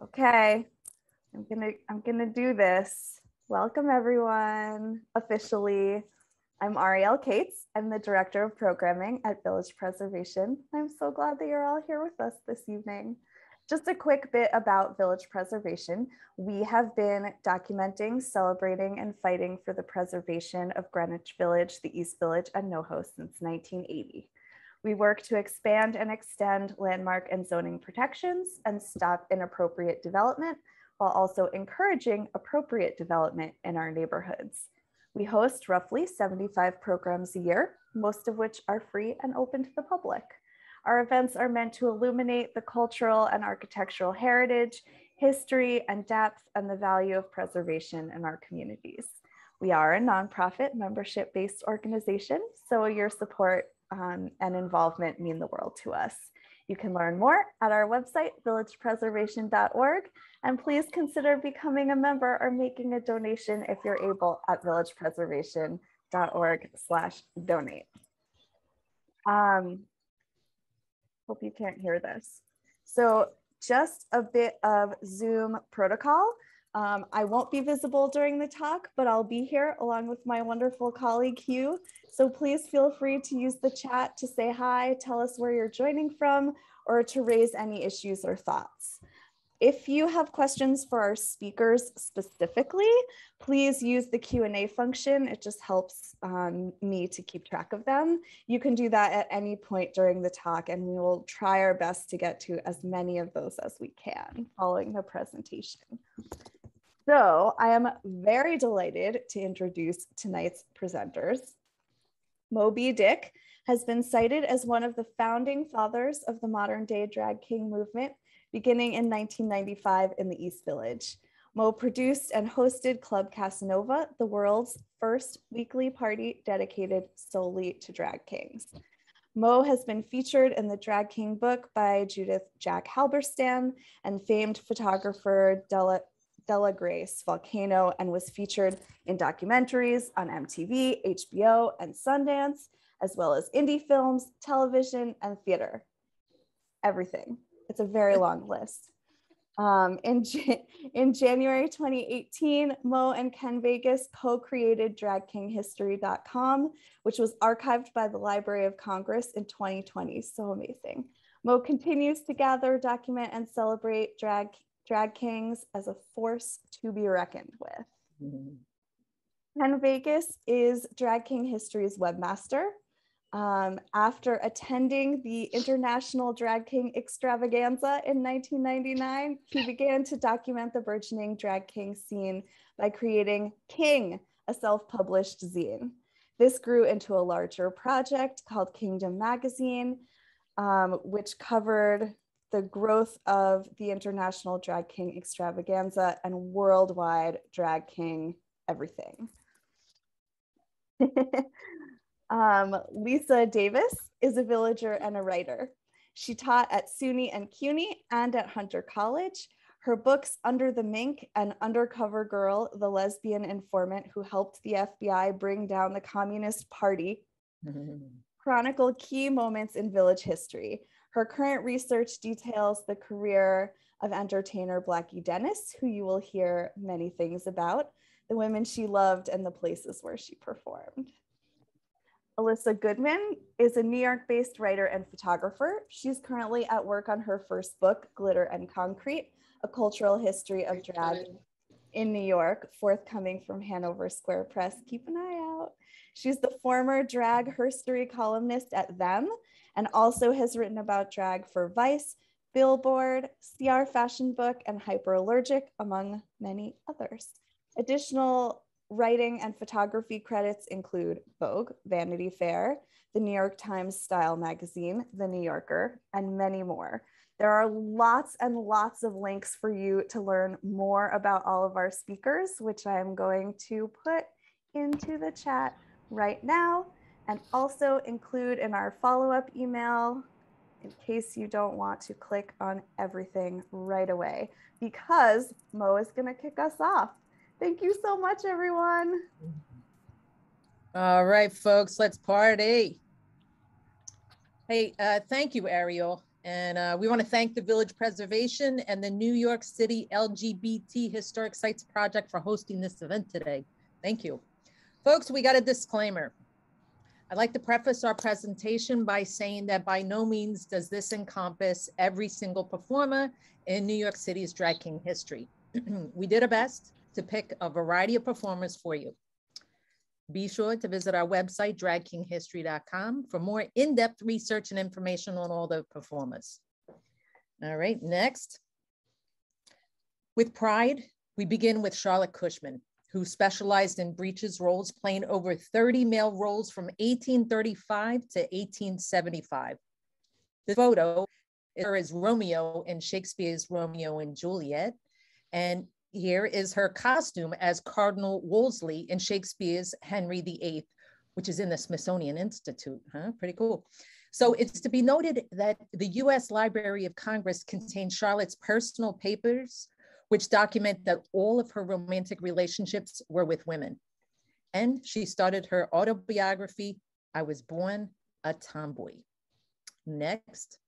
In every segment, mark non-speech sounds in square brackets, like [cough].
Okay, I'm gonna I'm gonna do this. Welcome everyone officially. I'm Ariel Cates. I'm the Director of Programming at Village Preservation. I'm so glad that you're all here with us this evening. Just a quick bit about Village Preservation. We have been documenting, celebrating, and fighting for the preservation of Greenwich Village, the East Village, and NoHo since 1980. We work to expand and extend landmark and zoning protections and stop inappropriate development while also encouraging appropriate development in our neighborhoods. We host roughly 75 programs a year, most of which are free and open to the public. Our events are meant to illuminate the cultural and architectural heritage, history and depth, and the value of preservation in our communities. We are a nonprofit membership-based organization, so your support um, and involvement mean the world to us. You can learn more at our website, villagepreservation.org, and please consider becoming a member or making a donation if you're able at villagepreservation.org slash donate. Um, hope you can't hear this. So just a bit of Zoom protocol. Um, I won't be visible during the talk, but I'll be here along with my wonderful colleague Hugh. So please feel free to use the chat to say hi, tell us where you're joining from, or to raise any issues or thoughts. If you have questions for our speakers specifically, please use the Q&A function. It just helps um, me to keep track of them. You can do that at any point during the talk and we will try our best to get to as many of those as we can following the presentation. So I am very delighted to introduce tonight's presenters. Mo B. Dick has been cited as one of the founding fathers of the modern day drag king movement, beginning in 1995 in the East Village. Mo produced and hosted Club Casanova, the world's first weekly party dedicated solely to drag kings. Mo has been featured in the Drag King book by Judith Jack Halberstam and famed photographer Della Del LaGrace Volcano and was featured in documentaries on MTV, HBO, and Sundance, as well as indie films, television, and theater. Everything. It's a very long list. Um, in, in January 2018, Mo and Ken Vegas co-created dragkinghistory.com, which was archived by the Library of Congress in 2020. So amazing. Mo continues to gather, document, and celebrate drag drag kings as a force to be reckoned with. Mm-hmm. Ken Vegas is Drag King History's webmaster. Um, after attending the International Drag King Extravaganza in 1999, he began to document the burgeoning drag king scene by creating King, a self-published zine. This grew into a larger project called Kingdom Magazine, um, which covered the growth of the International Drag King Extravaganza and worldwide Drag King everything. [laughs] um, Lisa Davis is a villager and a writer. She taught at SUNY and CUNY and at Hunter College. Her books, Under the Mink and Undercover Girl, the lesbian informant who helped the FBI bring down the Communist Party, [laughs] chronicle key moments in village history. Her current research details the career of entertainer Blackie Dennis, who you will hear many things about, the women she loved and the places where she performed. Alyssa Goodman is a New York based writer and photographer. She's currently at work on her first book, Glitter and Concrete, a cultural history of drag in New York, forthcoming from Hanover Square Press. Keep an eye out. She's the former drag herstory columnist at Them and also has written about drag for Vice, Billboard, CR Fashion Book, and Hyperallergic, among many others. Additional writing and photography credits include Vogue, Vanity Fair, the New York Times Style Magazine, The New Yorker, and many more. There are lots and lots of links for you to learn more about all of our speakers, which I'm going to put into the chat right now and also include in our follow-up email in case you don't want to click on everything right away because Mo is going to kick us off. Thank you so much, everyone. All right, folks, let's party. Hey, uh, thank you, Ariel. And uh, we want to thank the Village Preservation and the New York City LGBT Historic Sites Project for hosting this event today. Thank you. Folks, we got a disclaimer. I'd like to preface our presentation by saying that by no means does this encompass every single performer in New York City's drag king history. [clears throat] we did our best to pick a variety of performers for you. Be sure to visit our website, dragkinghistory.com, for more in-depth research and information on all the performers. All right, next. With pride, we begin with Charlotte Cushman, who specialized in breeches roles, playing over 30 male roles from 1835 to 1875. The photo is Romeo in Shakespeare's Romeo and Juliet, and here is her costume as Cardinal Wolsey in Shakespeare's Henry VIII, which is in the Smithsonian Institute. Huh? Pretty cool. So it's to be noted that the US Library of Congress contains Charlotte's personal papers, which document that all of her romantic relationships were with women. And she started her autobiography, I Was Born a Tomboy. Next.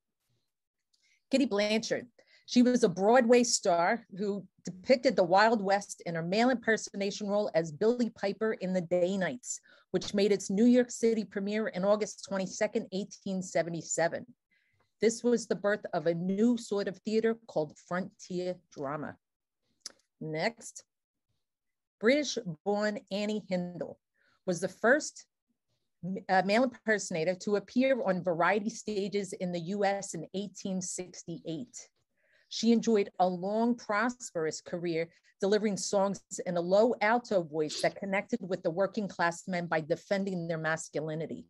Kitty Blanchard. She was a Broadway star who depicted the Wild West in her male impersonation role as Billy Piper in The Danites, which made its New York City premiere in August 22nd, 1877. This was the birth of a new sort of theater called frontier drama. Next, British born Annie Hindle was the first uh, male impersonator to appear on variety stages in the US in 1868. She enjoyed a long, prosperous career delivering songs in a low alto voice that connected with the working class men by defending their masculinity.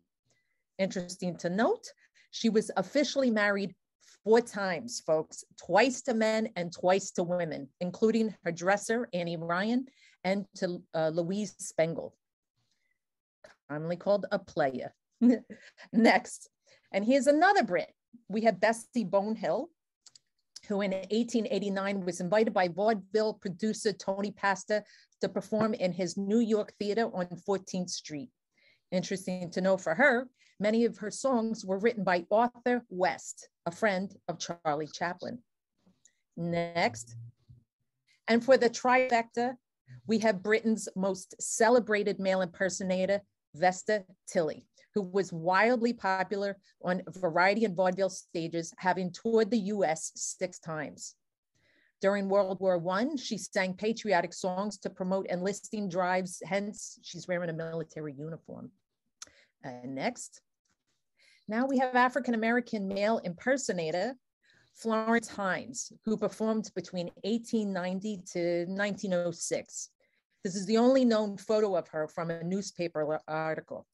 Interesting to note, she was officially married four times, folks, twice to men and twice to women, including her dresser, Annie Ryan, and to uh, Louise Spengel, commonly called a player. [laughs] Next, and here's another Brit. We have Bessie Bonehill, who in 1889 was invited by vaudeville producer Tony Pastor to perform in his New York theater on 14th Street. Interesting to know for her, many of her songs were written by Arthur West, a friend of Charlie Chaplin. Next. And for the trifecta, we have Britain's most celebrated male impersonator, Vesta Tilley who was wildly popular on variety and vaudeville stages, having toured the US six times. During World War I, she sang patriotic songs to promote enlisting drives, hence, she's wearing a military uniform. Uh, next. Now we have African American male impersonator Florence Hines, who performed between 1890 to 1906. This is the only known photo of her from a newspaper article.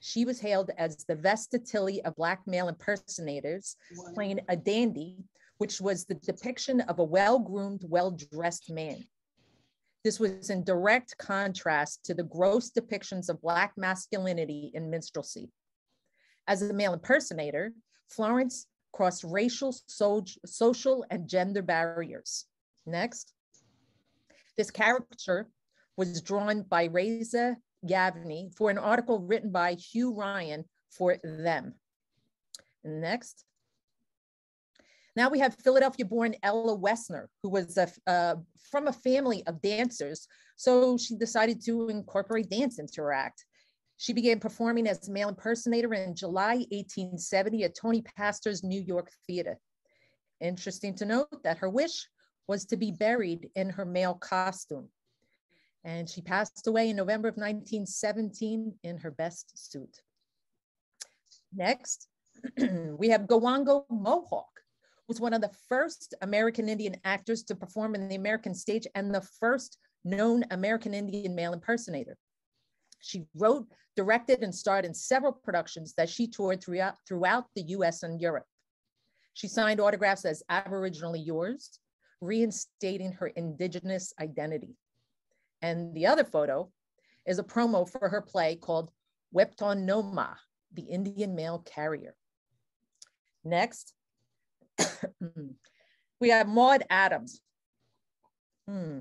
She was hailed as the Vesta Tilley of Black male impersonators, playing a dandy, which was the depiction of a well groomed, well dressed man. This was in direct contrast to the gross depictions of Black masculinity in minstrelsy. As a male impersonator, Florence crossed racial, so social, and gender barriers. Next. This caricature was drawn by Reza Gavney for an article written by Hugh Ryan for them. Next. Now we have Philadelphia born Ella Wesner, who was a, uh, from a family of dancers. So she decided to incorporate dance into her act. She began performing as a male impersonator in July 1870 at Tony Pastor's New York Theater. Interesting to note that her wish was to be buried in her male costume and she passed away in November of 1917 in her best suit. Next, [clears throat] we have Gowongo Mohawk, was one of the first American Indian actors to perform in the American stage and the first known American Indian male impersonator. She wrote, directed, and starred in several productions that she toured throughout, throughout the US and Europe. She signed autographs as Aboriginally Yours, reinstating her indigenous identity. And the other photo is a promo for her play called Wep-Ton-No-Mah, the Indian Mail Carrier. Next, [coughs] we have Maude Adams. Hmm.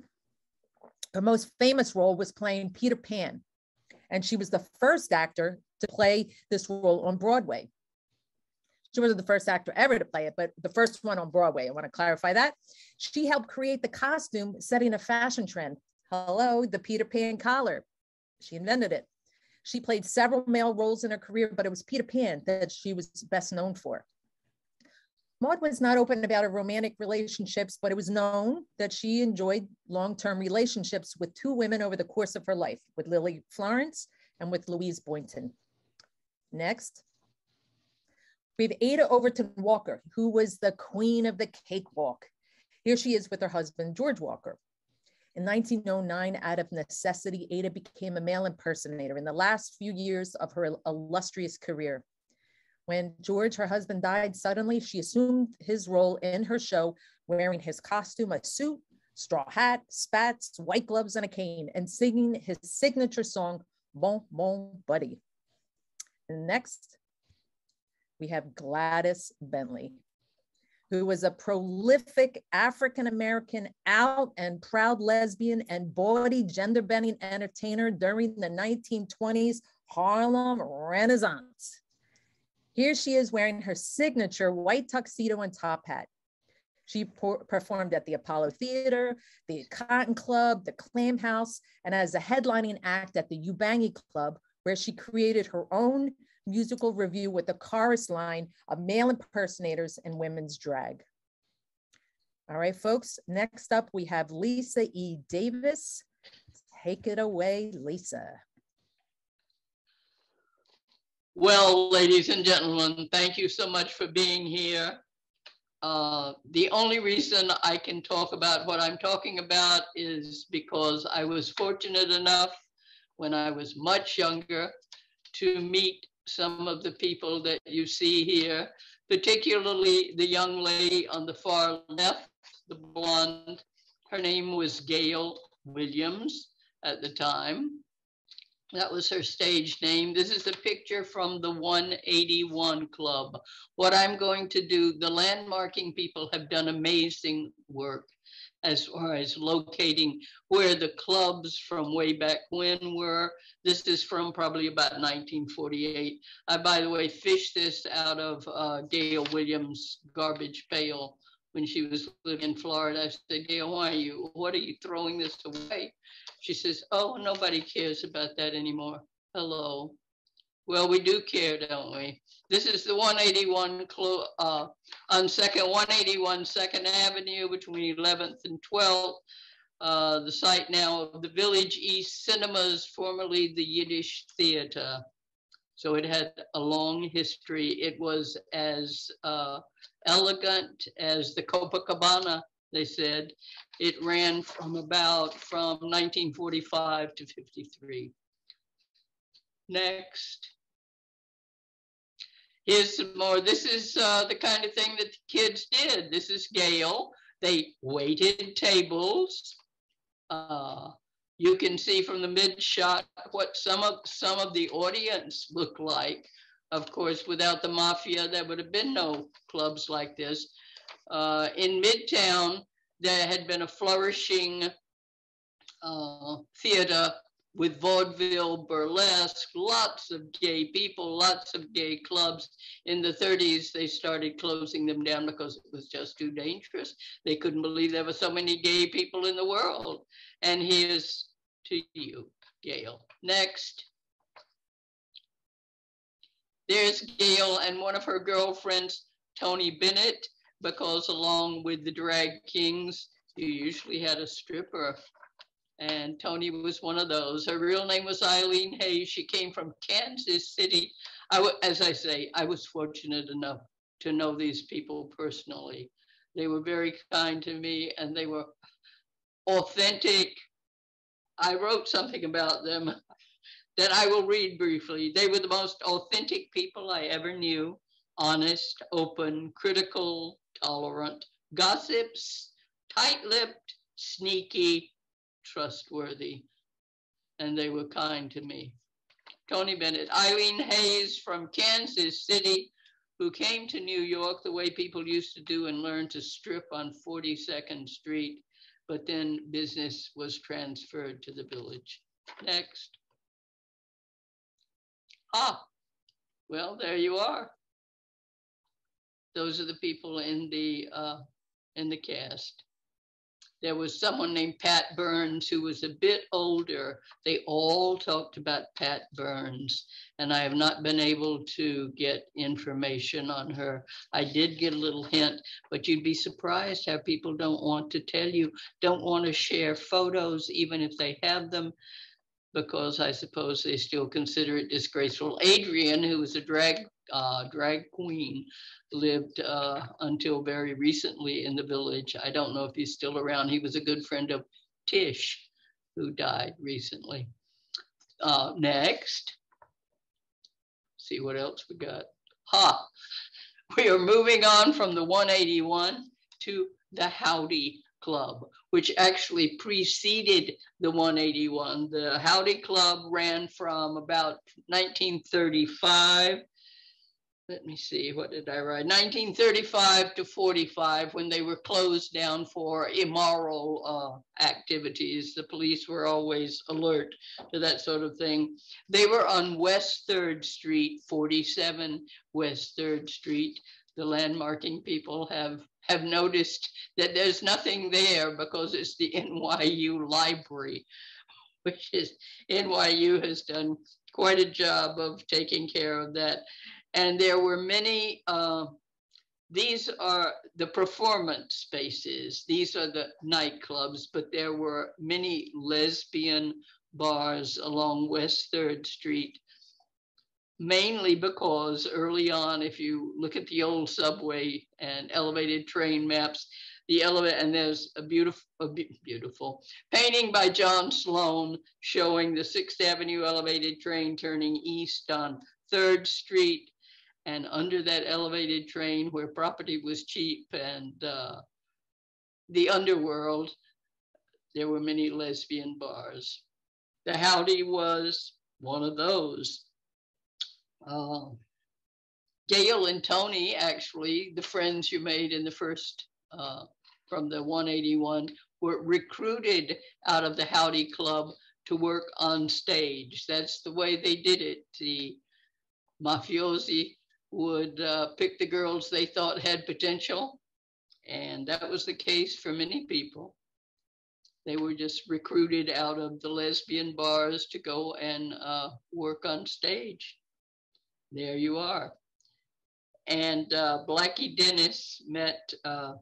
Her most famous role was playing Peter Pan, and she was the first actor to play this role on Broadway. She wasn't the first actor ever to play it, but the first one on Broadway. I want to clarify that. She helped create the costume, setting a fashion trend. Hello, the Peter Pan collar. She invented it. She played several male roles in her career, but it was Peter Pan that she was best known for. Maude was not open about her romantic relationships, but it was known that she enjoyed long-term relationships with two women over the course of her life, with Lillie Florence and with Louise Boynton. Next. We have Ada Overton Walker, who was the queen of the cakewalk. Here she is with her husband, George Walker. In 1909, out of necessity, Ada became a male impersonator in the last few years of her illustrious career. When George, her husband, died suddenly, she assumed his role in her show, wearing his costume, a suit, straw hat, spats, white gloves, and a cane, and singing his signature song, Bon Bon Buddy. And next, we have Gladys Bentley, who was a prolific African American, out and proud lesbian and bawdy gender bending entertainer during the 1920s Harlem Renaissance. Here she is wearing her signature white tuxedo and top hat. She performed at the Apollo Theater, the Cotton Club, the Clam House, and as a headlining act at the Ubangi Club, where she created her own musical revue with a chorus line of male impersonators and women's drag. All right, folks, next up we have Lisa E. Davis. Take it away, Lisa. Well, ladies and gentlemen, thank you so much for being here. Uh, the only reason I can talk about what I'm talking about is because I was fortunate enough when I was much younger to meet some of the people that you see here, particularly the young lady on the far left, the blonde. Her name was Gail Williams at the time. That was her stage name. This is a picture from the 181 Club. What I'm going to do, the landmarking people have done amazing work as far as locating where the clubs from way back when were. This is from probably about 1948. I, by the way, fished this out of uh, Gail Williams' garbage pail when she was living in Florida. I said, Gail, why are you, what are you throwing this away? She says, oh, nobody cares about that anymore. Hello. Well, we do care, don't we? This is the 181 uh, on second 181 Second Avenue between 11th and 12th. Uh, the site now of the Village East Cinemas, formerly the Yiddish Theater. So it had a long history. It was as uh, elegant as the Copacabana, they said. It ran from about from 1945 to 53. Next. Here's some more. This is uh, the kind of thing that the kids did. This is Gail. They waited tables. Uh, you can see from the mid shot what some of some of the audience looked like. Of course, without the mafia, there would have been no clubs like this. Uh, in Midtown, there had been a flourishing uh, theater with vaudeville, burlesque, lots of gay people, lots of gay clubs. In the 30s, they started closing them down because it was just too dangerous. They couldn't believe there were so many gay people in the world. And here's to you, Gail. Next. There's Gail and one of her girlfriends, Tony Bennett, because along with the drag kings, you usually had a stripper. And Tony was one of those. Her real name was Eileen Hayes. She came from Kansas City. I, as I say, I was fortunate enough to know these people personally. They were very kind to me and they were authentic. I wrote something about them that I will read briefly. They were the most authentic people I ever knew honest, open, critical, tolerant, gossips, tight lipped, sneaky, trustworthy. And they were kind to me. Tony Bennett, Eileen Hayes from Kansas City, who came to New York the way people used to do and learned to strip on 42nd Street, but then business was transferred to the village. Next. Ah, well, there you are. those are the people in the uh, in the cast. There was someone named Pat Burns who was a bit older. They all talked about Pat Burns, and I have not been able to get information on her. I did get a little hint, but you'd be surprised how people don't want to tell you, don't want to share photos, even if they have them, because I suppose they still consider it disgraceful. Adrian, who was a drag uh, drag queen, lived uh, until very recently in the village. I don't know if he's still around. He was a good friend of Tish, who died recently. Uh, next, see what else we got. Ha! [laughs] We are moving on from the 181 to the Howdy Club, which actually preceded the 181. The Howdy Club ran from about 1935 let me see, what did I write? 1935 to 45, when they were closed down for immoral uh, activities. The police were always alert to that sort of thing. They were on West 3rd Street, 47 West 3rd Street. The landmarking people have have noticed that there's nothing there because it's the NYU library, which is NYU has done quite a job of taking care of that. And there were many, uh, these are the performance spaces. These are the nightclubs, but there were many lesbian bars along West 3rd Street, mainly because early on, if you look at the old subway and elevated train maps, the elevator, and there's a beautiful, a beautiful painting by John Sloan showing the Sixth Avenue elevated train turning east on Third Street and under that elevated train where property was cheap and uh, the underworld, there were many lesbian bars. The Howdy was one of those. Uh, Gail and Tony, actually, the friends you made in the first, uh, from the 181, were recruited out of the Howdy Club to work on stage. That's the way they did it. The mafiosi would uh, pick the girls they thought had potential. And that was the case for many people. They were just recruited out of the lesbian bars to go and uh, work on stage. There you are. And uh, Blackie Dennis met, uh,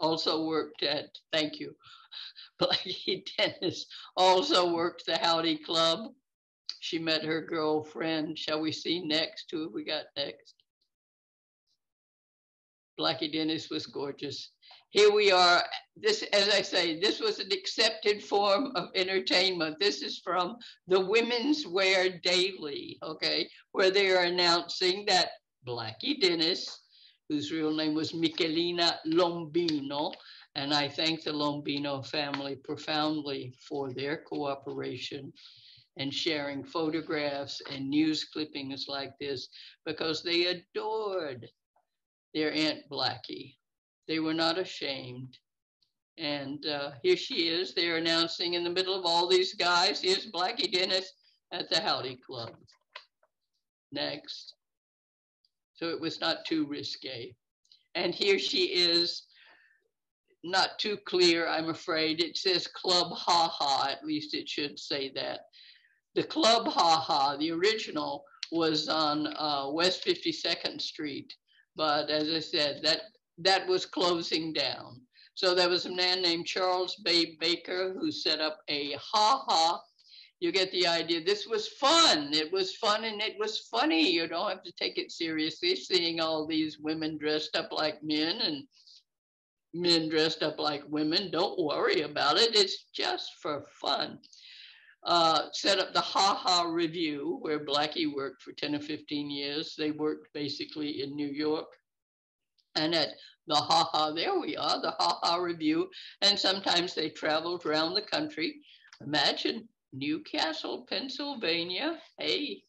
also worked at, thank you, [laughs] Blackie Dennis also worked the Howdy Club. She met her girlfriend. Shall we see next? Who have we got next? Blackie Dennis was gorgeous. Here we are. This, as I say, this was an accepted form of entertainment. This is from the Women's Wear Daily, okay, where they are announcing that Blackie Dennis, whose real name was Michelina Lombino, and I thank the Lombino family profoundly for their cooperation and sharing photographs and news clippings like this because they adored their Aunt Blackie. They were not ashamed. And uh, here she is. They're announcing in the middle of all these guys, here's Blackie Dennis at the Howdy Club. Next. So it was not too risque. And here she is, not too clear, I'm afraid. It says Club Ha Ha, at least it should say that. The Club Ha Ha, the original, was on uh, West 52nd Street but as I said, that that was closing down. So there was a man named Charles Bay Baker who set up a ha ha. You get the idea. This was fun. It was fun and it was funny. You don't have to take it seriously, seeing all these women dressed up like men and men dressed up like women. Don't worry about it. It's just for fun. Uh, set up the Ha Ha Revue, where Blackie worked for 10 or 15 years. They worked basically in New York. And at the Ha Ha, there we are, the Ha Ha Revue. And sometimes they traveled around the country. Imagine New Castle, Pennsylvania. Hey,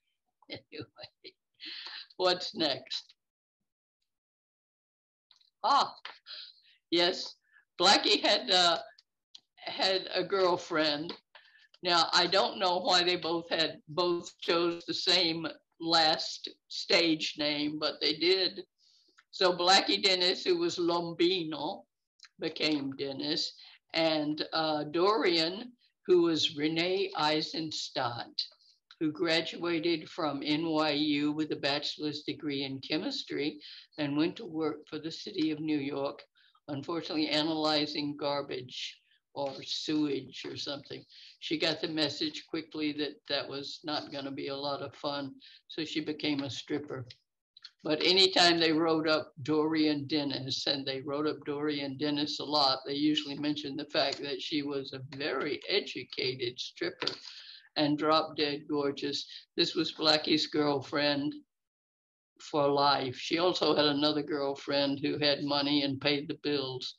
[laughs] anyway, what's next? Ah, yes, Blackie had uh, had a girlfriend now, I don't know why they both had both chose the same last stage name, but they did. So Blackie Dennis, who was Lombino, became Dennis, and uh, Dorian, who was Renee Eisenstadt, who graduated from NYU with a bachelor's degree in chemistry and went to work for the city of New York, unfortunately analyzing garbage or sewage or something. She got the message quickly that that was not going to be a lot of fun, so she became a stripper. But anytime they wrote up Dorian Dennis, and they wrote up Dorian Dennis a lot, they usually mentioned the fact that she was a very educated stripper and drop dead gorgeous. This was Blackie's girlfriend for life. She also had another girlfriend who had money and paid the bills.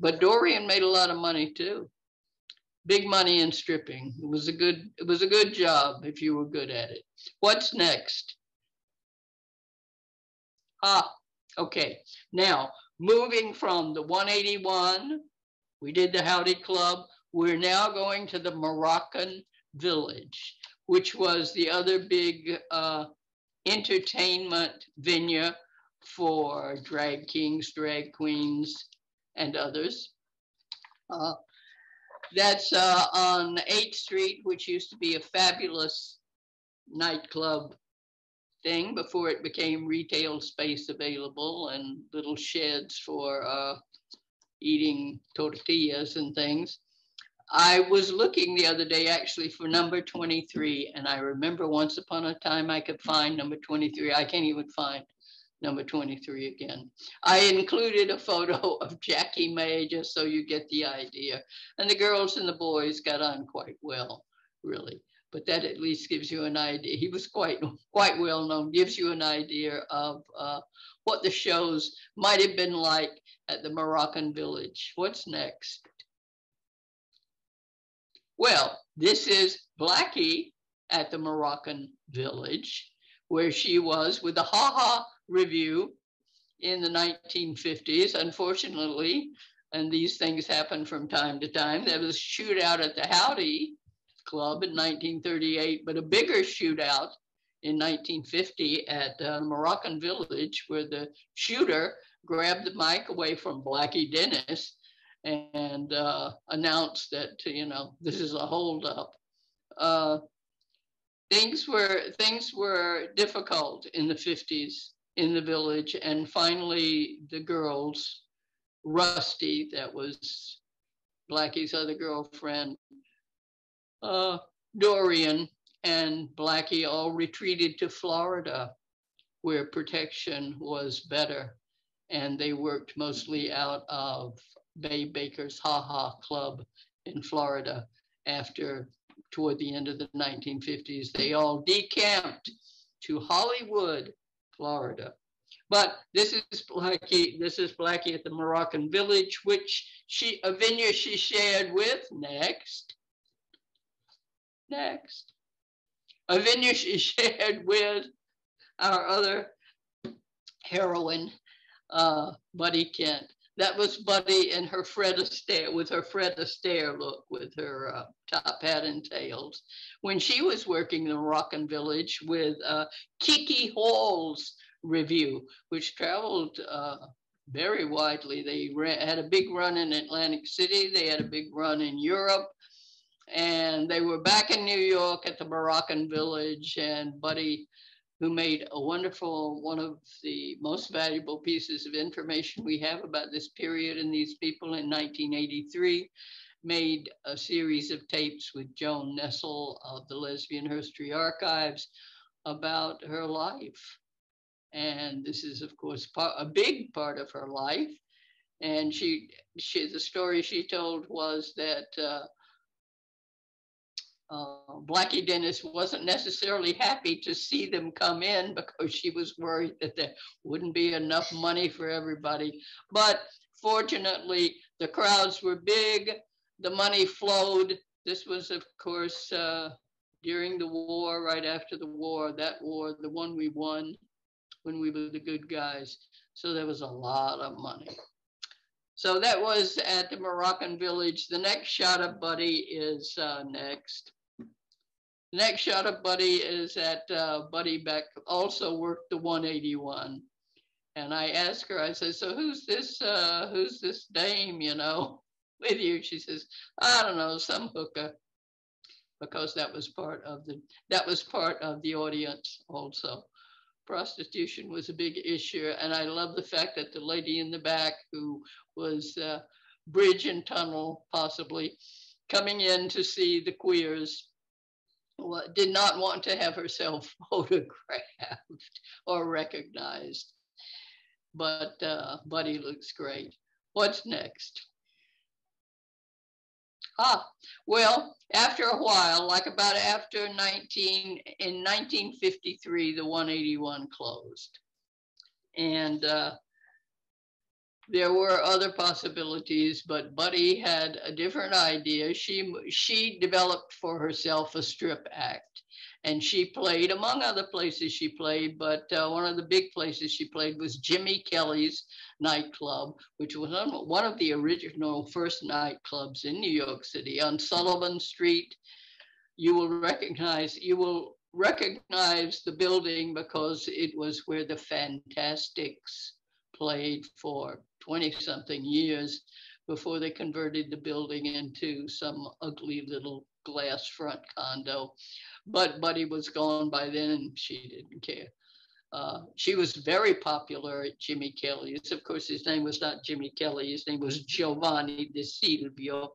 But Dorian made a lot of money too. Big money in stripping. It was a good it was a good job if you were good at it. What's next? Ah, okay. Now, moving from the 181, we did the Howdy Club. We're now going to the Moroccan Village, which was the other big uh, entertainment venue for drag kings, drag queens, and others. Uh, that's uh, on 8th Street, which used to be a fabulous nightclub thing before it became retail space available and little sheds for uh, eating tortillas and things. I was looking the other day actually for number 23, and I remember once upon a time I could find number 23. I can't even find number 23 again. I included a photo [laughs] of Jackie May just so you get the idea. And the girls and the boys got on quite well, really. But that at least gives you an idea. He was quite quite well known, gives you an idea of uh, what the shows might have been like at the Moroccan village. What's next? Well, this is Blackie at the Moroccan village, where she was with the Ha Ha Revue in the 1950s. Unfortunately, and these things happen from time to time, there was a shootout at the Howdy Club in 1938, but a bigger shootout in 1950 at uh, Moroccan Village, where the shooter grabbed the mic away from Blackie Dennis and uh, announced that, you know, this is a holdup. Uh, things were things were difficult in the 50s in the village. And finally, the girls, Rusty, that was Blackie's other girlfriend, uh, Dorian, and Blackie all retreated to Florida, where protection was better. And they worked mostly out of Bay Baker's Ha Ha Club in Florida after, toward the end of the 1950s, they all decamped to Hollywood Florida. But this is Blackie, this is Blackie at the Moroccan village, which she, a vineyard she shared with, next, next, a vineyard she [laughs] shared with our other heroine, uh, Buddy Kent. That was Buddy in her Fred Astaire, with her Fred Astaire look, with her uh, top hat and tails. When she was working in the Moroccan village with uh, Kiki Hall's review, which traveled uh, very widely. They had a big run in Atlantic City, they had a big run in Europe, and they were back in New York at the Moroccan Village. And Buddy, who made a wonderful, one of the most valuable pieces of information we have about this period and these people in 1983, made a series of tapes with Joan Nestle of the Lesbian History Archives about her life and this is of course a big part of her life and she she the story she told was that uh, uh, Blackie Dennis wasn't necessarily happy to see them come in [laughs] because she was worried that there wouldn't be enough money for everybody. But fortunately, the crowds were big, the money flowed. This was, of course, uh, during the war, right after the war, that war, the one we won when we were the good guys. So there was a lot of money. So that was at the Moroccan village. The next shot of Buddy is uh, next. Next shot of Buddy is at uh, Buddy Beck, also worked the 181. And I asked her, I said, so who's this, uh, who's this dame, you know, [laughs] with you? She says, I don't know, some hooker because that was part of the that was part of the audience also prostitution was a big issue and i love the fact that the lady in the back who was uh, bridge and tunnel possibly coming in to see the queers did not want to have herself [laughs] photographed or recognized. But uh, buddy looks great. What's next? Ah, well, after a while, like about after 19, in 1953, the 181 closed. And uh, there were other possibilities, but Buddy had a different idea. She, she developed for herself a strip act and she played among other places she played but uh, one of the big places she played was jimmy kelly's nightclub which was one of the original first nightclubs in new york city on sullivan street you will recognize you will recognize the building because it was where the Fantasticks played for 20 something years before they converted the building into some ugly little glass front condo but Buddy was gone by then and she didn't care. Uh, she was very popular at Jimmy Kelly's. Of course, his name was not Jimmy Kelly, his name was Giovanni Di Silvio.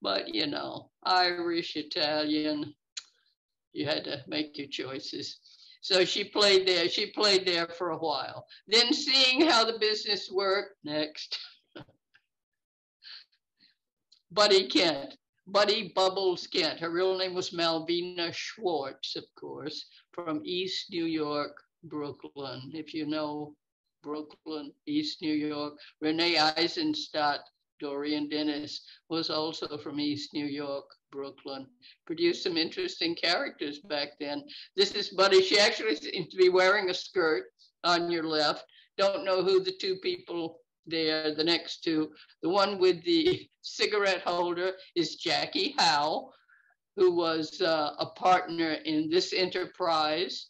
But, you know, Irish, Italian, you had to make your choices. So she played there. She played there for a while. Then, seeing how the business worked, next. [laughs] Buddy Kent. Buddy Bubbles Kent. Her real name was Malvina Schwartz, of course, from East New York, Brooklyn. If you know Brooklyn, East New York. Renee Eisenstadt, Dorian Dennis, was also from East New York, Brooklyn. Produced some interesting characters back then. This is Buddy. She actually seems to be wearing a skirt on your left. Don't know who the two people there, the next two. The one with the cigarette holder is Jackie Howe, who was uh, a partner in this enterprise.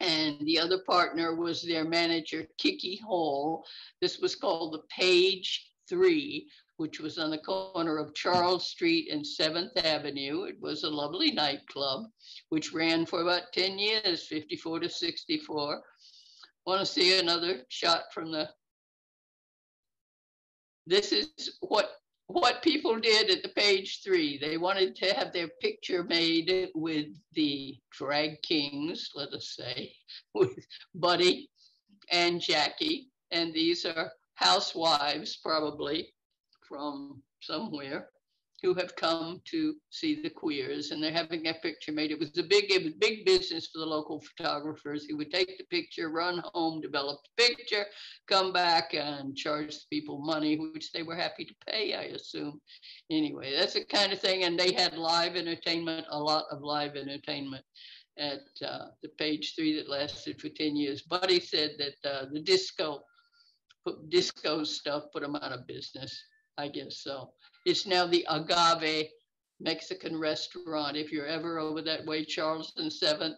And the other partner was their manager, Kiki Hall. This was called the Page Three, which was on the corner of Charles Street and 7th Avenue. It was a lovely nightclub, which ran for about 10 years, 54 to 64. Want to see another shot from the this is what what people did at the page three. They wanted to have their picture made with the drag kings, let us say, [laughs] with Buddy and Jackie. And these are housewives, probably from somewhere who have come to see the queers and they're having a picture made. It was a big, it was big business for the local photographers who would take the picture, run home, develop the picture, come back and charge the people money, which they were happy to pay, I assume. Anyway, that's the kind of thing. And they had live entertainment, a lot of live entertainment at uh, the page three that lasted for 10 years. Buddy said that uh, the disco, disco stuff put them out of business. I guess so. It's now the Agave Mexican restaurant. If you're ever over that way, Charleston 7th,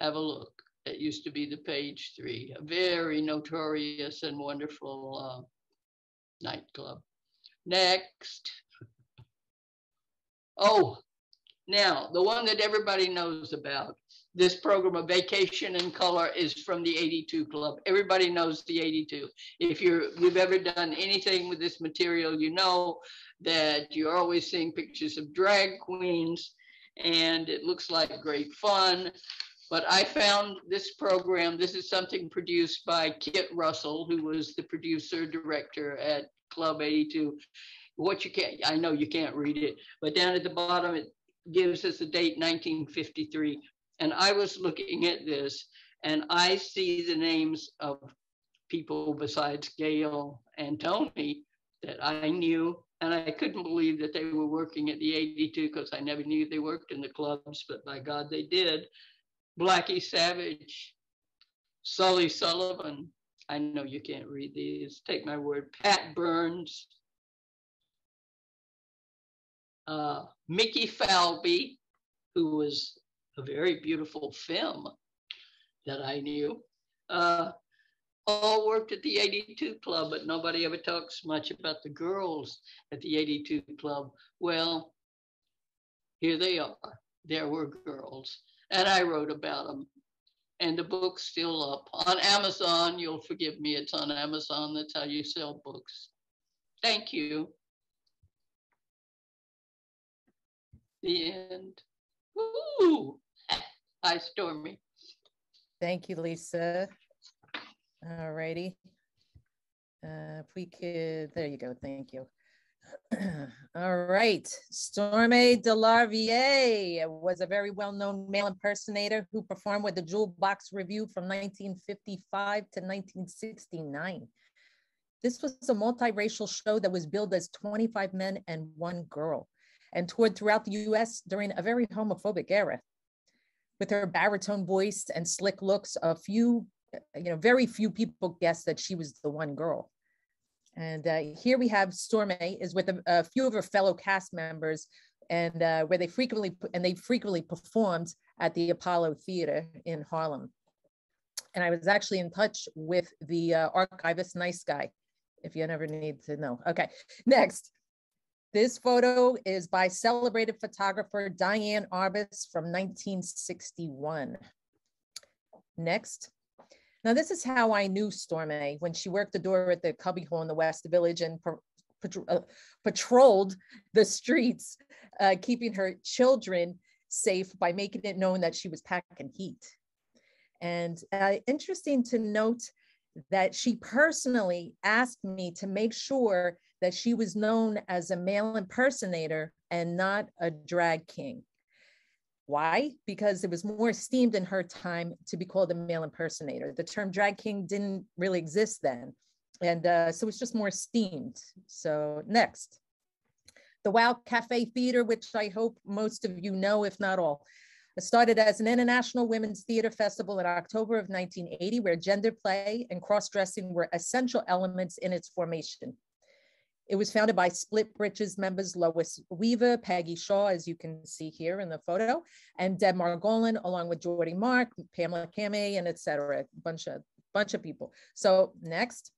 have a look. It used to be the page three, a very notorious and wonderful uh, nightclub. Next. Oh, now the one that everybody knows about this program of vacation in color is from the 82 club. Everybody knows the 82 if you're you've ever done anything with this material you know that you're always seeing pictures of drag queens and it looks like great fun. But i found this program this is something produced by kit russell who was the producer director at club 82 what you can't i know you can't read it but down at the bottom it gives us the date 1953 and I was looking at this and I see the names of people besides Gail and Tony that I knew. And I couldn't believe that they were working at the 82 because I never knew they worked in the clubs, but by God, they did. Blackie Savage, Sully Sullivan. I know you can't read these. Take my word. Pat Burns, uh, Mickey Falvey, who was a very beautiful film that I knew. Uh, all worked at the 82 Club, but nobody ever talks much about the girls at the 82 Club. Well, here they are. There were girls, and I wrote about them. And the book's still up on Amazon. You'll forgive me, it's on Amazon. That's how you sell books. Thank you. The end. Woo! Hi, Stormy. Thank you, Lisa. All righty. Uh, if we could, there you go. Thank you. [clears throat] All right. Storme DeLarverie was a very well-known male impersonator who performed with the Jewel Box Revue from 1955 to 1969. This was a multiracial show that was billed as 25 men and one girl and toured throughout the US during a very homophobic era. With her baritone voice and slick looks, a few, you know, very few people guessed that she was the one girl. And uh, here we have Storme is with a, a, few of her fellow cast members, and uh, where they frequently and they frequently performed at the Apollo Theater in Harlem. And I was actually in touch with the uh, archivist, nice guy, if you ever need to know. Okay, next. This photo is by celebrated photographer Diane Arbus from 1961. Next. Now, this is how I knew Storme when she worked the door at the Cubby Hole in the West Village and uh, patrolled the streets, uh, keeping her children safe by making it known that she was packing heat. And uh, interesting to note that she personally asked me to make sure that she was known as a male impersonator and not a drag king. Why? Because it was more esteemed in her time to be called a male impersonator. The term drag king didn't really exist then. And uh, so it's just more esteemed. So next, the Wow Cafe Theater, which I hope most of you know, if not all. It started as an international women's theater festival in October of 1980, where gender play and cross-dressing were essential elements in its formation. It was founded by Split Britches members Lois Weaver, Peggy Shaw, as you can see here in the photo, and Deb Margolin, along with Jordy Mark, Pamela Camhe, and et cetera, a bunch of, bunch of people. So next,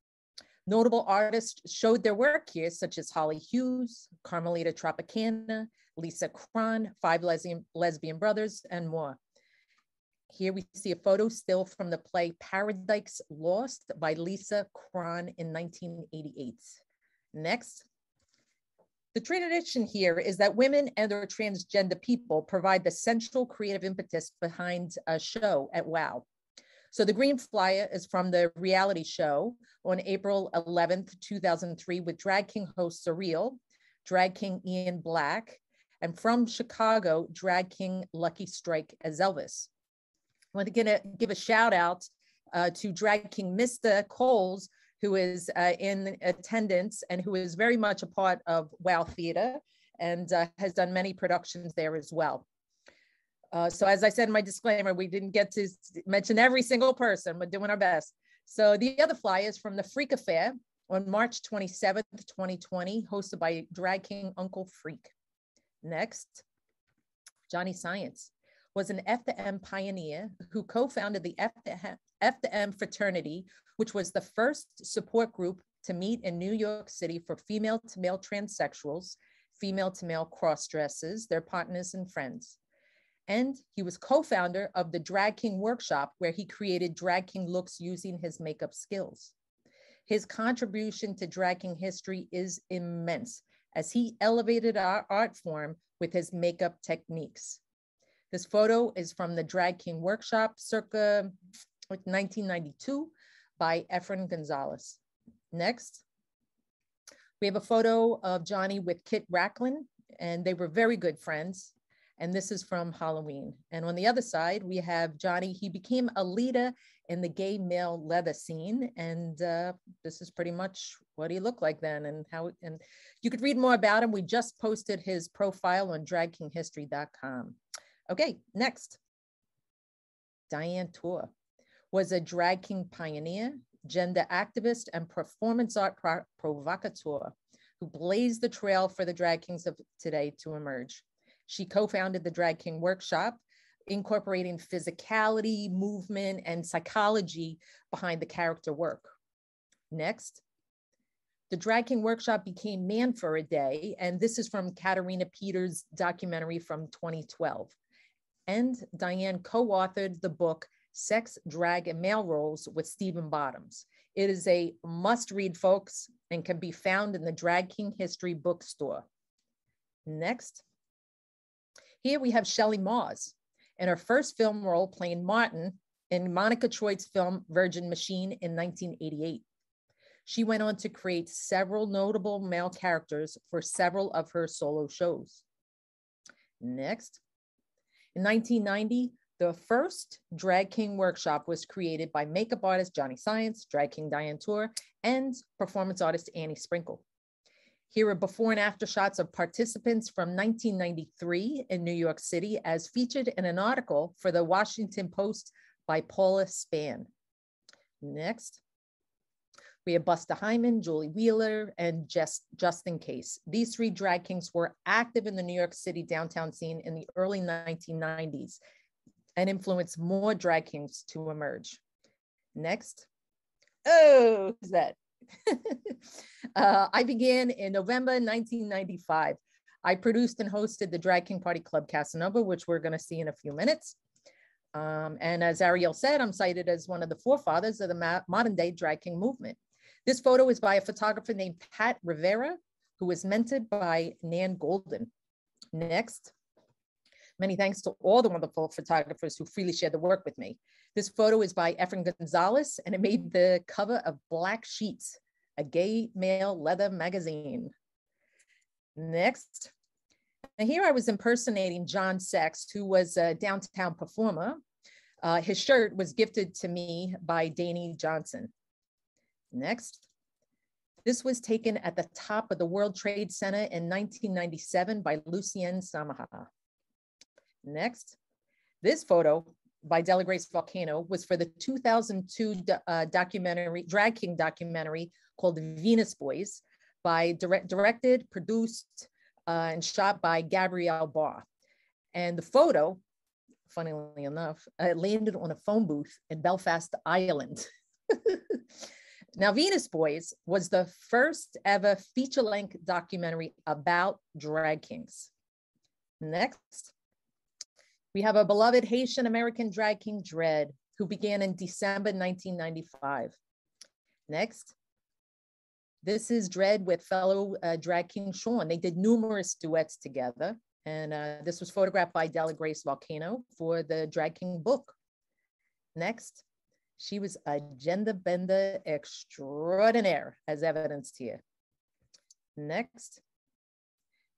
notable artists showed their work here, such as Holly Hughes, Carmelita Tropicana, Lisa Kron, Five Lesbian, Lesbian Brothers, and more. Here we see a photo still from the play Paradise Lost by Lisa Kron in 1988. Next. The tradition here is that women and or transgender people provide the central creative impetus behind a show at WOW. So the green flyer is from the reality show on April 11th, 2003 with drag king host Surreal, drag king Ian Black, and from Chicago, drag king Lucky Strike as Elvis. I want to give a shout out uh, to drag king Mr. Coles, who is uh, in attendance and who is very much a part of WOW Theater and uh, has done many productions there as well. Uh, so as I said in my disclaimer, we didn't get to mention every single person, but doing our best. So the other fly is from the Freak Affair on March 27th, 2020, hosted by Drag King Uncle Freak. Next, Johnny Science was an F to M pioneer who co-founded the F to, M fraternity, which was the first support group to meet in New York City for female to male transsexuals, female to male cross dressers, their partners and friends. And he was co founder of the Drag King Workshop, where he created drag king looks using his makeup skills. His contribution to drag king history is immense as he elevated our art form with his makeup techniques. This photo is from the Drag King workshop circa 1992 by Efren Gonzalez. Next, we have a photo of Johnny with Kit Racklin, and they were very good friends. And this is from Halloween. And on the other side, we have Johnny. He became a leader in the gay male leather scene. And uh, this is pretty much what he looked like then and how, and you could read more about him. We just posted his profile on dragkinghistory.com. Okay, next. Diane Torr was a drag king pioneer, gender activist, and performance art pro provocateur who blazed the trail for the drag kings of today to emerge. She co-founded the Drag King Workshop incorporating physicality, movement, and psychology behind the character work. Next, the Drag King Workshop became Man for a Day, and this is from Katarina Peters' documentary from 2012. And Diane co-authored the book Sex, Drag, and Male Roles with Stephen Bottoms. It is a must read, folks, and can be found in the Drag King History bookstore. Next. Here we have Shelley Mars in her first film role playing Martin in Monika Treut's film Virgin Machine in 1988. She went on to create several notable male characters for several of her solo shows. Next, in 1990, the first Drag King workshop was created by makeup artist Johnny Science, Drag King Diane Torr, and performance artist Annie Sprinkle. Here are before and after shots of participants from 1993 in New York City as featured in an article for the Washington Post by Paula Span. Next. We have Buster Hyman, Julie Wheeler, and Just, Justin Case. These three drag kings were active in the New York City downtown scene in the early 1990s and influence more drag kings to emerge. Next. Oh, who's that? [laughs] uh, I began in November 1995. I produced and hosted the Drag King Party Club Casanova, which we're going to see in a few minutes. Um, and as Ariel said, I'm cited as one of the forefathers of the modern day drag king movement. This photo is by a photographer named Pat Rivera, who was mentored by Nan Goldin. Next. Many thanks to all the wonderful photographers who freely shared the work with me. This photo is by Efren Gonzalez and it made the cover of Black Sheets, a gay male leather magazine. Next. Now here I was impersonating John Sex, who was a downtown performer. Uh, his shirt was gifted to me by Danny Johnson. Next. This was taken at the top of the World Trade Center in 1997 by Lucien Samaha. Next. This photo by Del LaGrace Volcano was for the 2002 uh, documentary, Drag King documentary called Venus Boyz, by direct, directed, produced, uh, and shot by Gabrielle Baur. And the photo, funnily enough, uh, landed on a phone booth in Belfast, Ireland. [laughs] Now, Venus Boyz was the first ever feature length documentary about drag kings. Next, we have a beloved Haitian American drag king, Dread, who began in December 1995. Next, this is Dread with fellow uh, drag king Sean. They did numerous duets together. And uh, this was photographed by Del LaGrace Volcano for the Drag King book. Next, she was a gender bender extraordinaire, as evidenced here. Next.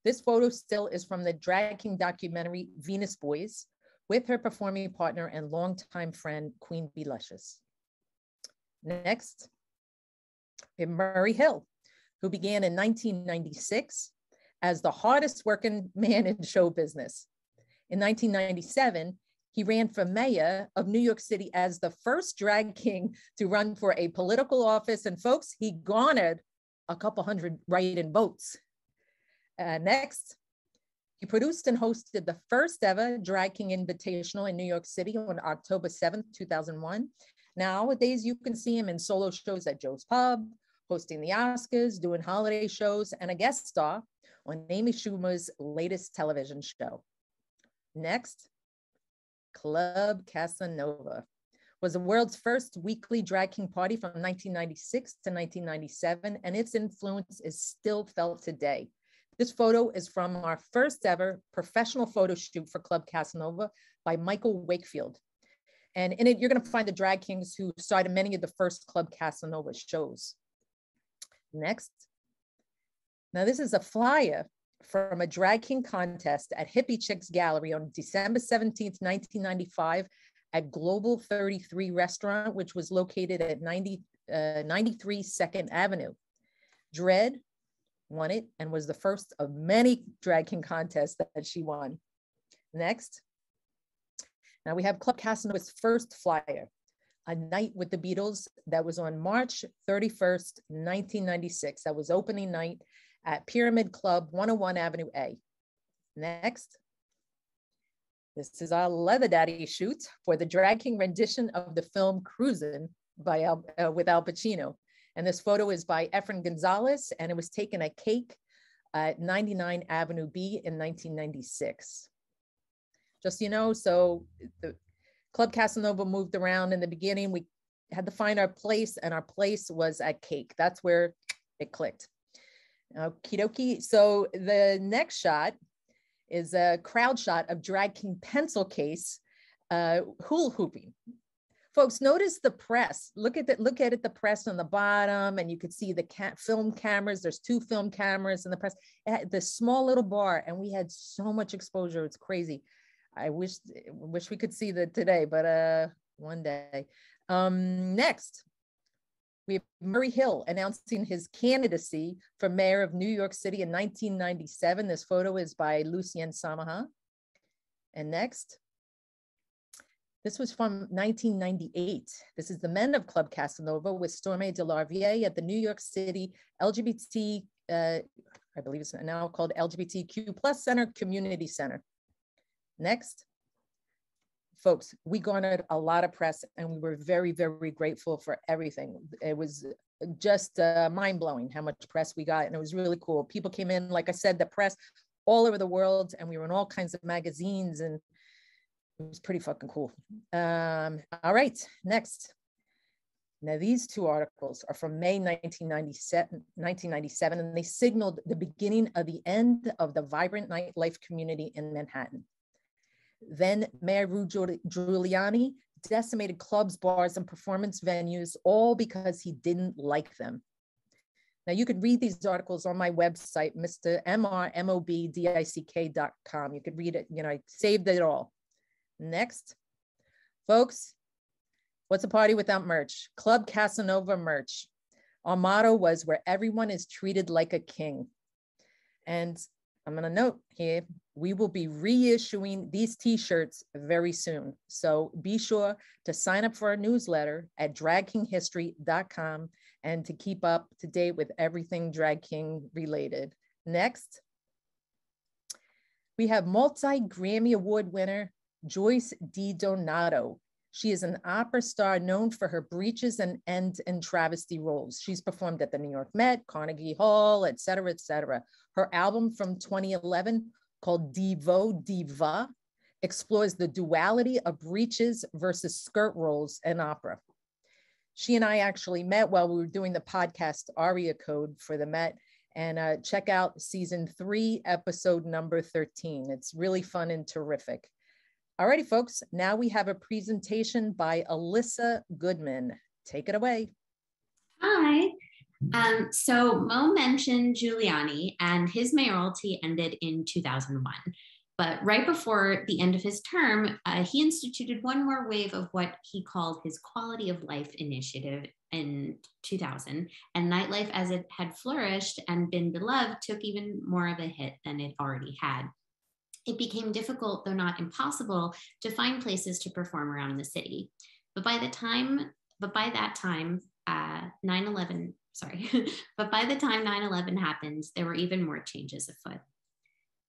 This photo still is from the Drag King documentary Venus Boyz with her performing partner and longtime friend, Queen Bee Luscious. Next, Murray Hill, who began in 1996 as the hardest working [laughs] man in show business. In 1997, he ran for mayor of New York City as the first drag king to run for a political office. And folks, he garnered a couple hundred write-in votes. Uh, next, he produced and hosted the first ever Drag King Invitational in New York City on October 7th, 2001. Nowadays, you can see him in solo shows at Joe's Pub, hosting the Oscars, doing holiday shows, and a guest star on Amy Schumer's latest television show. Next, Club Casanova was the world's first weekly drag king party from 1996 to 1997, and its influence is still felt today. This photo is from our first ever professional photo shoot for Club Casanova by Michael Wakefield. And in it, you're going to find the drag kings who started many of the first Club Casanova shows. Next. Now, this is a flyer from a drag king contest at Hippie Chicks Gallery on December 17th, 1995 at Global 33 Restaurant, which was located at 90, uh, 93 Second Avenue. Dread won it and was the first of many drag king contests that she won. Next. Now we have Club Casanova's first flyer, A Night with the Beatles, that was on March 31st, 1996. That was opening night at Pyramid Club, 101 Avenue A. Next. This is our Leather Daddy shoot for the Drag King rendition of the film Cruisin' by Al, uh, with Al Pacino. And this photo is by Efren Gonzalez, and it was taken at Cake at 99 Avenue B in 1996. Just you know, so the Club Casanova moved around in the beginning. We had to find our place, and our place was at Cake. That's where it clicked. Okie dokie. So the next shot is a crowd shot of Drag King pencil case uh, hula hooping. Folks, notice the press. Look at that. Look at it. The press on the bottom, and you could see the ca- film cameras. There's two film cameras in the press. The small little bar, and we had so much exposure. It's crazy. I wish wish we could see that today, but uh, one day. Um, next, we have Murray Hill announcing his candidacy for mayor of New York City in 1997. This photo is by Lucien Samaha. And next, this was from 1998. This is the men of Club Casanova with Storme DeLarverie at the New York City LGBT, uh, I believe it's now called LGBTQ plus Center Community Center. Next folks, we garnered a lot of press and we were very, very grateful for everything. It was just uh, mind blowing how much press we got. And it was really cool. People came in, like I said, the press all over the world, and we were in all kinds of magazines, and was pretty fucking cool. Um, all right, next. Now, these two articles are from May 1997, 1997, and they signaled the beginning of the end of the vibrant nightlife community in Manhattan. Then Mayor Rudy Giuliani decimated clubs, bars, and performance venues, all because he didn't like them. Now you can read these articles on my website, Mr. MRMOBDICK.com. You could read it, you know, I saved it all. Next, folks, what's a party without merch? Club Casanova merch. Our motto was where everyone is treated like a king. And I'm going to note here, we will be reissuing these t-shirts very soon. So be sure to sign up for our newsletter at dragkinghistory.com and to keep up to date with everything Drag King related. Next, we have multi-Grammy Award winner Joyce DiDonato. She is an opera star known for her breeches and end and travesty roles. She's performed at the New York Met, Carnegie Hall, et cetera, et cetera. Her album from 2011 called Diva Divo explores the duality of breeches versus skirt roles in opera. She and I actually met while we were doing the podcast Aria Code for the Met. And uh, check out season three, episode number 13. It's really fun and terrific. Alrighty, folks, now we have a presentation by Elyssa Goodman. Take it away. Hi. Um, so Mo mentioned Giuliani and his mayoralty ended in 2001. But right before the end of his term, uh, he instituted one more wave of what he called his quality of life initiative in 2000. And nightlife, as it had flourished and been beloved, took even more of a hit than it already had. It became difficult, though not impossible, to find places to perform around the city. But by the time, but by that time, uh, 9 11 sorry. [laughs] but by the time 9 11 happened, there were even more changes afoot.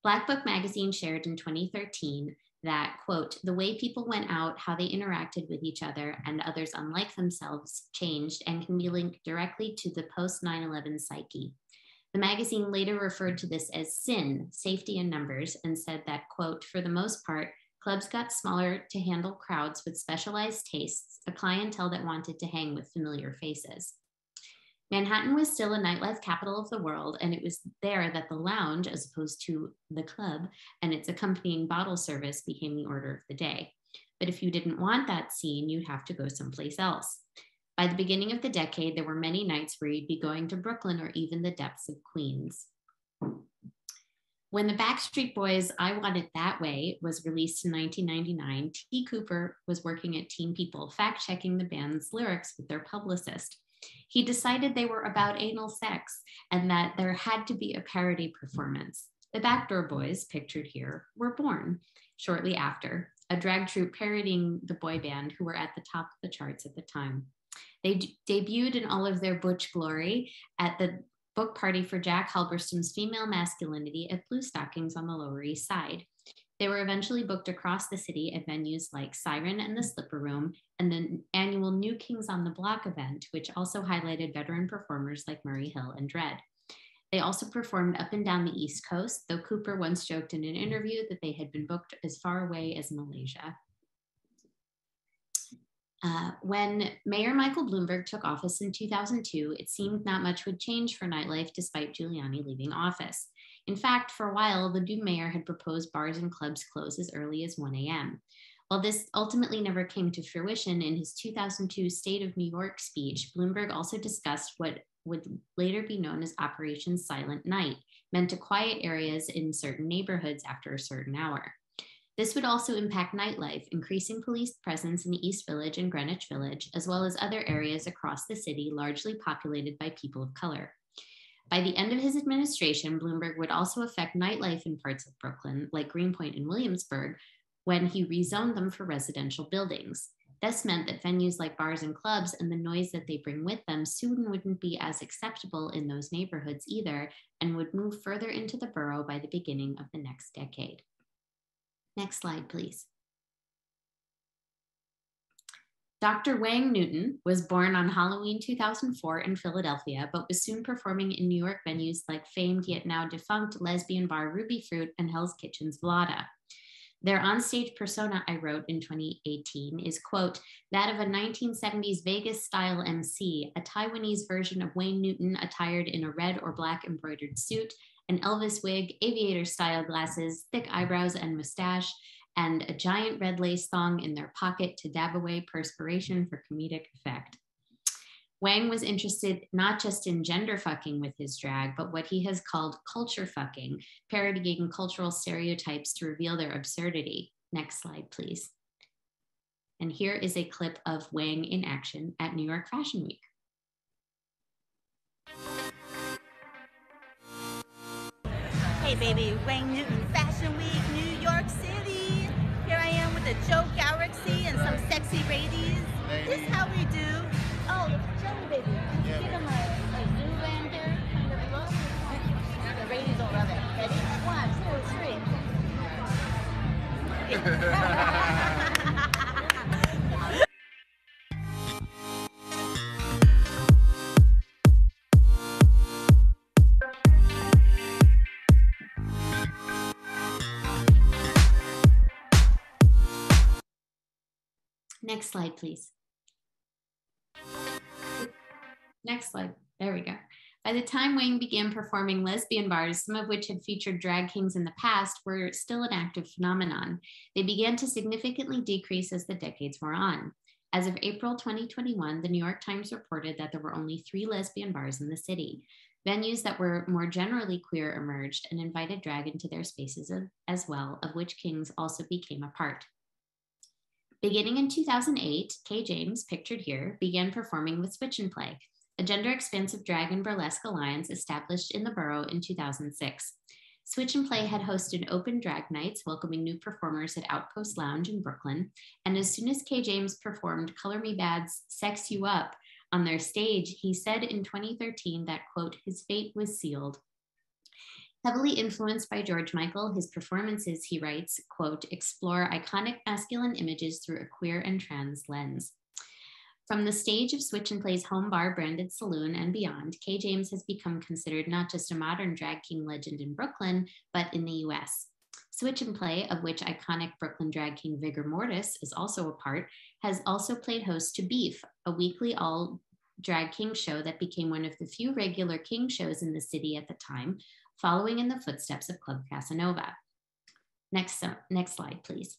Black Book magazine shared in 2013 that, quote, the way people went out, how they interacted with each other and others unlike themselves changed and can be linked directly to the post 9 11 psyche. The magazine later referred to this as sin, safety in numbers, and said that, quote, for the most part, clubs got smaller to handle crowds with specialized tastes, a clientele that wanted to hang with familiar faces. Manhattan was still a nightlife capital of the world, and it was there that the lounge, as opposed to the club, and its accompanying bottle service became the order of the day. But if you didn't want that scene, you'd have to go someplace else. By the beginning of the decade, there were many nights where you'd be going to Brooklyn or even the depths of Queens. When the Backstreet Boys' I Want It That Way was released in 1999, T. Cooper was working at Teen People, fact checking the band's lyrics with their publicist. He decided they were about anal sex and that there had to be a parody performance. The Backdoor Boys, pictured here, were born shortly after, a drag troupe parodying the boy band who were at the top of the charts at the time. They d- debuted in all of their butch glory at the book party for Jack Halberstam's female masculinity at Bluestockings on the Lower East Side. They were eventually booked across the city at venues like Siren and the Slipper Room, and the annual New Kings on the Block event, which also highlighted veteran performers like Murray Hill and Dread. They also performed up and down the East Coast, though Cooper once joked in an interview that they had been booked as far away as Malaysia. Uh, when Mayor Michael Bloomberg took office in 2002, it seemed not much would change for nightlife despite Giuliani leaving office. In fact, for a while, the new mayor had proposed bars and clubs close as early as 1 a.m. While this ultimately never came to fruition in his 2002 State of New York speech, Bloomberg also discussed what would later be known as Operation Silent Night, meant to quiet areas in certain neighborhoods after a certain hour. This would also impact nightlife, increasing police presence in the East Village and Greenwich Village, as well as other areas across the city largely populated by people of color. By the end of his administration, Bloomberg would also affect nightlife in parts of Brooklyn, like Greenpoint and Williamsburg, when he rezoned them for residential buildings. This meant that venues like bars and clubs and the noise that they bring with them soon wouldn't be as acceptable in those neighborhoods either and would move further into the borough by the beginning of the next decade. Next slide, please. Dr. Wang Newton was born on Halloween 2004 in Philadelphia, but was soon performing in New York venues like famed yet now defunct lesbian bar Rubyfruit and Hell's Kitchen's Vlada. Their onstage persona, I wrote in 2018, is, quote, that of a 1970s Vegas style MC, a Taiwanese version of Wayne Newton attired in a red or black embroidered suit an Elvis wig, aviator style glasses, thick eyebrows and mustache, and a giant red lace thong in their pocket to dab away perspiration for comedic effect. Wang was interested not just in gender fucking with his drag, but what he has called culture fucking, parodying cultural stereotypes to reveal their absurdity. Next slide, please. And here is a clip of Wang in action at New York Fashion Week. Hey baby, Wayne Newton Fashion Week, New York City. Here I am with a Joe Galaxy and some sexy ladies. This is how we do. Oh, show me baby. Yeah, Give them a, a Zoolander kind of look. The ladies will love it. Ready? One, two, three. [laughs] [laughs] Next slide, please. Next slide. There we go. By the time Wayne began performing lesbian bars, some of which had featured drag kings in the past, were still an active phenomenon. They began to significantly decrease as the decades wore on. As of April 2021, the New York Times reported that there were only three lesbian bars in the city. Venues that were more generally queer emerged and invited drag into their spaces as well, of which Kings also became a part. Beginning in 2008, Kay James, pictured here, began performing with Switch and Play, a gender expansive drag and burlesque alliance established in the borough in 2006. Switch and Play had hosted open drag nights, welcoming new performers at Outpost Lounge in Brooklyn. And as soon as Kay James performed Color Me Bad's Sex You Up on their stage, he said in 2013 that, quote, his fate was sealed. Heavily influenced by George Michael, his performances, he writes, quote, explore iconic masculine images through a queer and trans lens. From the stage of Switch and Play's home bar branded saloon and beyond, Kay James has become considered not just a modern drag king legend in Brooklyn, but in the US. Switch and Play, of which iconic Brooklyn drag king Vigor Mortis is also a part, has also played host to Beef, a weekly all drag king show that became one of the few regular king shows in the city at the time, following in the footsteps of Club Casanova. Next, uh, next slide, please.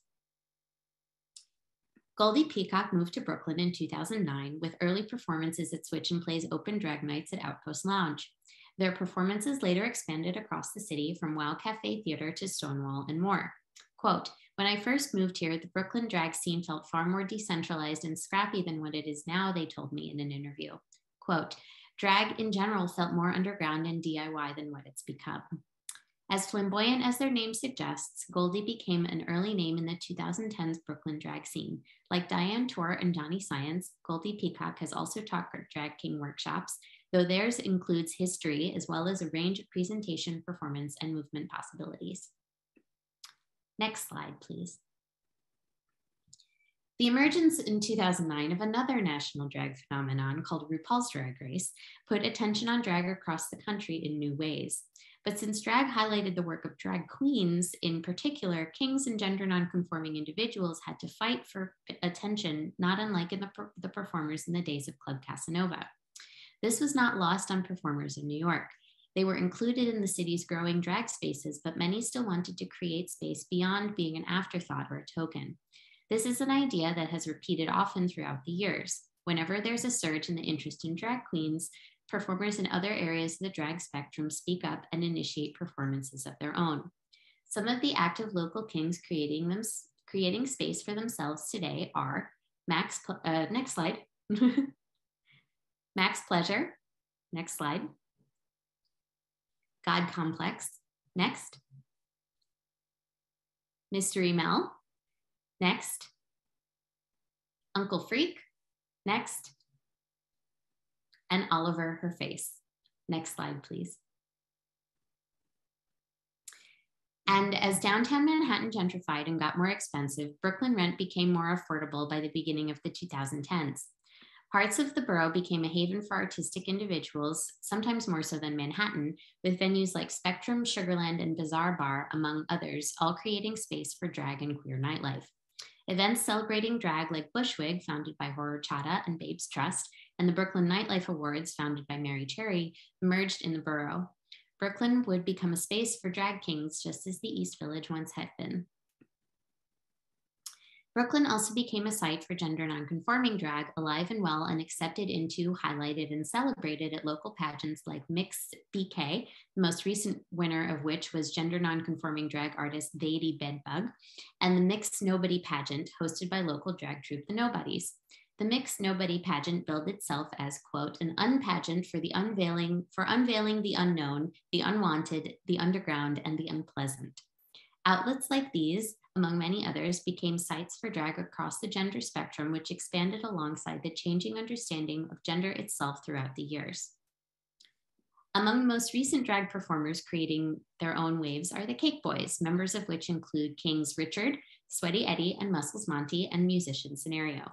Goldie Peacock moved to Brooklyn in 2009 with early performances at Switch and Play's open drag nights at Outpost Lounge. Their performances later expanded across the city from Wild Cafe Theater to Stonewall and more. Quote, when I first moved here, the Brooklyn drag scene felt far more decentralized and scrappy than what it is now, they told me in an interview. Quote, drag in general felt more underground and DIY than what it's become. As flamboyant as their name suggests, Goldie became an early name in the 2010s Brooklyn drag scene. Like Diane Torr and Donnie Science, Goldie Peacock has also taught Drag King workshops, though theirs includes history as well as a range of presentation, performance, and movement possibilities. Next slide, please. The emergence in 2009 of another national drag phenomenon called RuPaul's Drag Race put attention on drag across the country in new ways. But since drag highlighted the work of drag queens, in particular, kings and gender nonconforming individuals had to fight for attention, not unlike in the, the performers in the days of Club Casanova. This was not lost on performers in New York. They were included in the city's growing drag spaces, but many still wanted to create space beyond being an afterthought or a token. This is an idea that has repeated often throughout the years. Whenever there's a surge in the interest in drag queens, performers in other areas of the drag spectrum speak up and initiate performances of their own. Some of the active local kings creating them creating space for themselves today are Max. Uh, next slide. [laughs] Max Pleasure. Next slide. God Complex. Next. Mystery Mel. Next. Uncle Freak. Next. And Oliver Her Face. Next slide, please. And as downtown Manhattan gentrified and got more expensive, Brooklyn rent became more affordable by the beginning of the 2010s. Parts of the borough became a haven for artistic individuals, sometimes more so than Manhattan, with venues like Spectrum, Sugarland, and Bizarre Bar, among others, all creating space for drag and queer nightlife. Events celebrating drag like Bushwig, founded by Horrorchata and Babes Trust, and the Brooklyn Nightlife Awards, founded by Mary Cherry, emerged in the borough. Brooklyn would become a space for drag kings, just as the East Village once had been. Brooklyn also became a site for gender nonconforming drag, alive and well and accepted into, highlighted, and celebrated at local pageants like Mix BK, the most recent winner of which was gender nonconforming drag artist Vady Bedbug, and the Mix Nobody pageant hosted by local drag troupe The Nobodies. The Mix Nobody pageant billed itself as, quote, an unpageant for the unveiling, for unveiling the unknown, the unwanted, the underground, and the unpleasant. Outlets like these, among many others, became sites for drag across the gender spectrum, which expanded alongside the changing understanding of gender itself throughout the years. Among the most recent drag performers creating their own waves are the Cake Boys, members of which include Kings Richard, Sweaty Eddie, and Muscles Monty, and musician Scenario.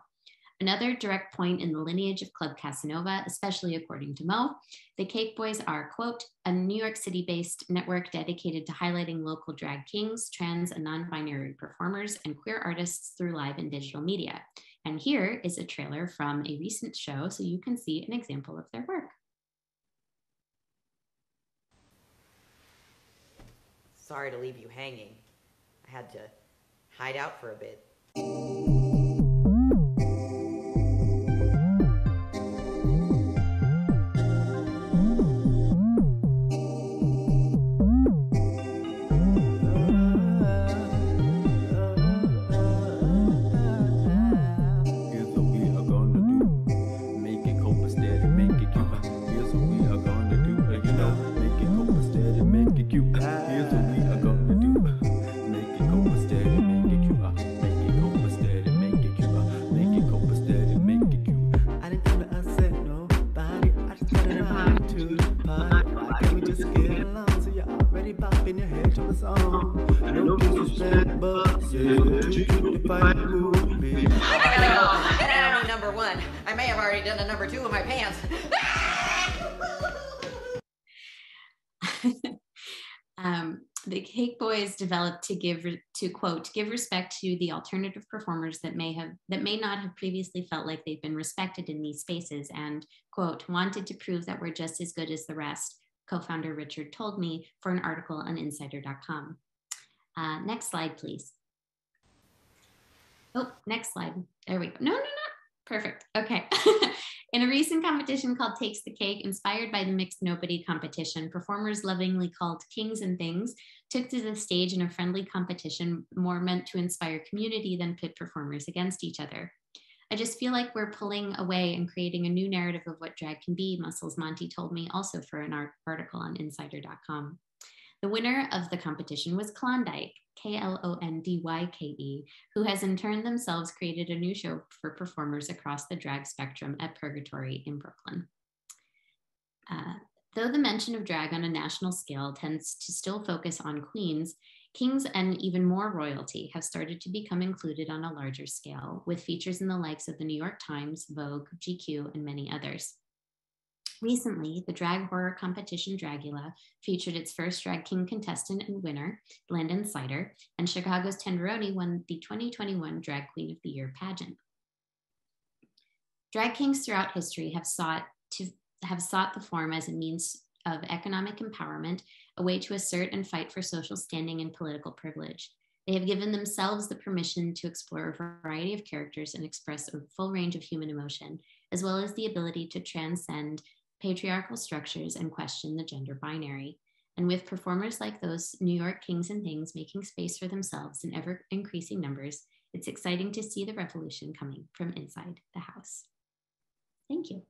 Another direct point in the lineage of Club Casanova, especially according to Mo, the Cake Boys are, quote, a New York City based network dedicated to highlighting local drag kings, trans and non binary performers, and queer artists through live and digital media. And here is a trailer from a recent show so you can see an example of their work. Sorry to leave you hanging. I had to hide out for a bit. Developed to give to quote give respect to the alternative performers that may have that may not have previously felt like they've been respected in these spaces and quote wanted to prove that we're just as good as the rest co-founder richard told me for an article on insider.com uh, next slide please. Oh next slide. There we go. No no no perfect okay [laughs] In a recent competition called Takes the Cake, inspired by the Mixed Nobody competition, performers lovingly called Kings and Things took to the stage in a friendly competition more meant to inspire community than pit performers against each other. I just feel like we're pulling away and creating a new narrative of what drag can be, Muscles Monty told me also for an article on insider.com. The winner of the competition was Klondyke, K L O N D Y K E, who has in turn themselves created a new show for performers across the drag spectrum at Purgatory in Brooklyn. Uh, though the mention of drag on a national scale tends to still focus on queens, Kings and even more royalty have started to become included on a larger scale, with features in the likes of the New York Times, Vogue, GQ, and many others. Recently, the drag horror competition Dragula featured its first drag king contestant and winner, Landon Cider, and Chicago's Tenderoni won the 2021 Drag Queen of the Year pageant. Drag kings throughout history have sought to have sought the form as a means of economic empowerment, a way to assert and fight for social standing and political privilege. They have given themselves the permission to explore a variety of characters and express a full range of human emotion, as well as the ability to transcend patriarchal structures and question the gender binary. And with performers like those New York kings and things making space for themselves in ever increasing numbers, it's exciting to see the revolution coming from inside the house. Thank you.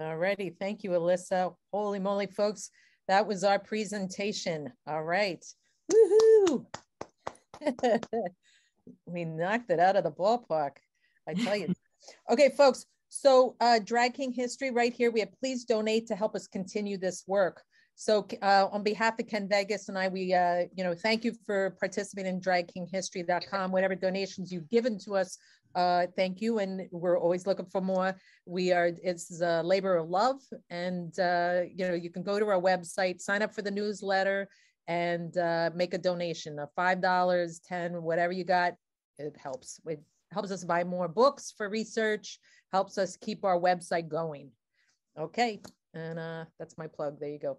All righty. Thank you, Elyssa. Holy moly, folks. That was our presentation. All right. Woohoo! [laughs] we knocked it out of the ballpark. I tell you. Okay, folks. So, uh, Drag King History right here. We have please donate to help us continue this work. So, uh, on behalf of Ken Vegas and I, we, uh, you know, thank you for participating in dragkinghistory.com. Whatever donations you've given to us, uh, thank you. And we're always looking for more. We are, it's a labor of love. And, uh, you know, you can go to our website, sign up for the newsletter and uh, make a donation of $5, 10, whatever you got. It helps. It helps us buy more books for research, helps us keep our website going. Okay. And uh, that's my plug. There you go.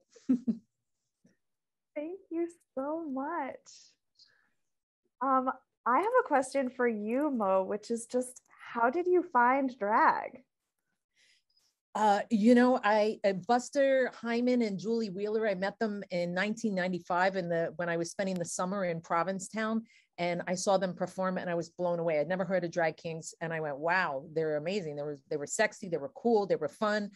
Thank you so much. Um, I have a question for you, Mo, which is just how did you find drag? Uh, you know, I uh, Buster Hyman and Julie Wheeler. I met them in 1995 in the when I was spending the summer in Provincetown, and I saw them perform, and I was blown away. I'd never heard of drag kings, and I went, "Wow, they're amazing! They were they were sexy, they were cool, they were fun."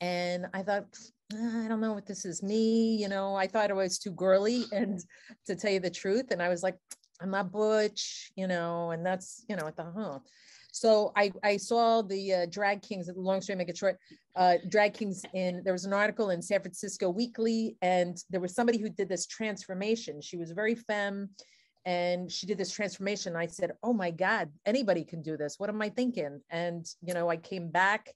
And I thought, ah, I don't know if this is me. You know, I thought I was too girly, [laughs] and to tell you the truth, and I was like, I'm not butch, you know, and that's, you know, I thought, huh. So I, I saw the uh, drag kings, long story, make it short, uh, drag kings in, there was an article in San Francisco Weekly, and there was somebody who did this transformation. She was very femme, and she did this transformation. I said, oh my God, anybody can do this. What am I thinking? And, you know, I came back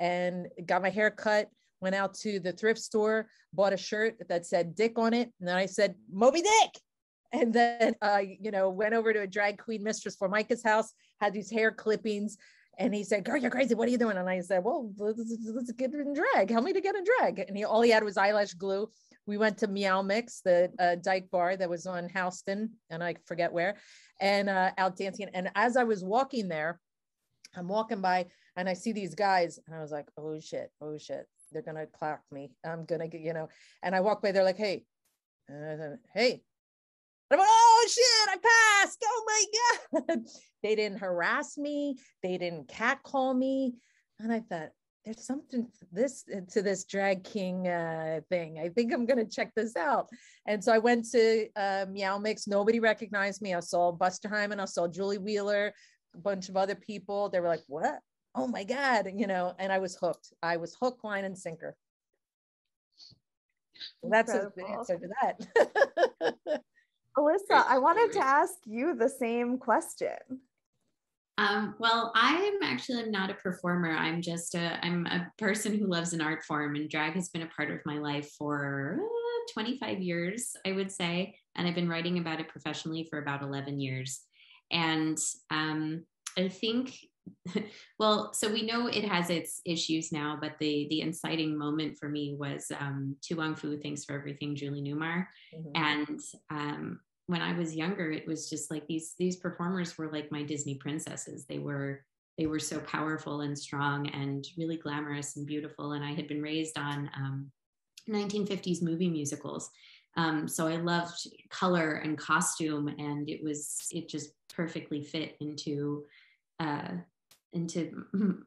and got my hair cut, went out to the thrift store, bought a shirt that said Dick on it. And then I said, Moby Dick and then [laughs] uh, you know went over to a drag queen mistress Formica's house had these hair clippings and he said girl you're crazy what are you doing and i said well let's, let's get in drag help me to get in drag and he all he had was eyelash glue we went to meow mix the uh, dyke bar that was on houston and i forget where and uh, out dancing and as i was walking there i'm walking by and i see these guys and i was like oh shit oh shit they're gonna clock me i'm gonna get you know and i walk by they're like hey hey I'm like, oh shit, I passed. Oh my God. [laughs] they didn't harass me. They didn't catcall me. And I thought, there's something to this to this drag king uh, thing. I think I'm gonna check this out. And so I went to uh, Meow Mix. Nobody recognized me. I saw Buster Hyman. I saw Julie Wheeler, a bunch of other people. They were like, "What? Oh my god!" You know. And I was hooked. I was hook, line, and sinker. that's a, the answer to that. [laughs] Elyssa, I wanted to ask you the same question. Um, well, I'm actually not a performer. I'm just a I'm a person who loves an art form, and drag has been a part of my life for uh, 25 years, I would say, and I've been writing about it professionally for about 11 years. And um, I think, [laughs] well, so we know it has its issues now, but the the inciting moment for me was um, To Wong Foo, Thanks for Everything, Julie Newmar, mm-hmm. and um, when I was younger, it was just like these these performers were like my Disney princesses. They were they were so powerful and strong and really glamorous and beautiful. And I had been raised on um, 1950s movie musicals. Um, so I loved color and costume, and it was it just perfectly fit into uh, into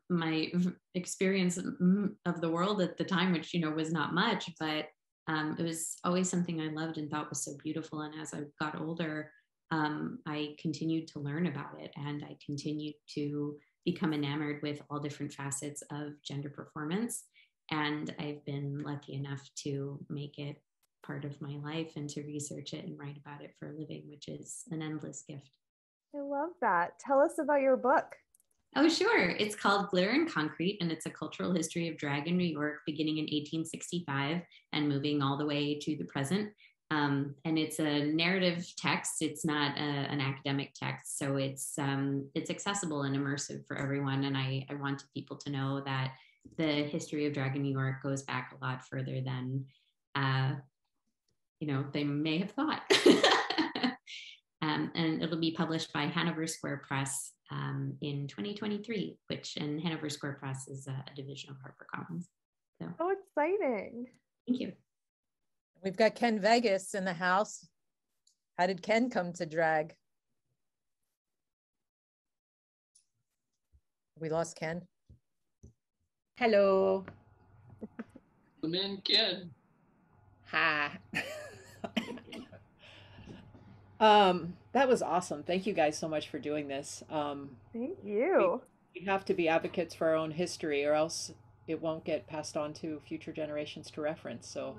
my experience of the world at the time, which you know was not much, but um, it was always something I loved and thought was so beautiful. And as I got older, um, I continued to learn about it and I continued to become enamored with all different facets of gender performance. And I've been lucky enough to make it part of my life and to research it and write about it for a living, which is an endless gift. I love that. Tell us about your book. Oh, sure. It's called Glitter and Concrete, and it's a cultural history of drag in New York beginning in 1865 and moving all the way to the present. Um, and it's a narrative text. It's not a, an academic text, so it's um, it's accessible and immersive for everyone. And I, I wanted people to know that the history of drag in New York goes back a lot further than uh, you know they may have thought. [laughs] um, and it'll be published by Hanover Square Press um, in 2023, which and Hanover Square Press is a, a division of HarperCollins. So, oh, exciting! Thank you. We've got Ken Vegas in the house. How did Ken come to drag? We lost Ken. Hello. Come in, Ken. Hi. [laughs] um, that was awesome. Thank you guys so much for doing this. Um, Thank you. we have to be advocates for our own history, or else it won't get passed on to future generations to reference. So,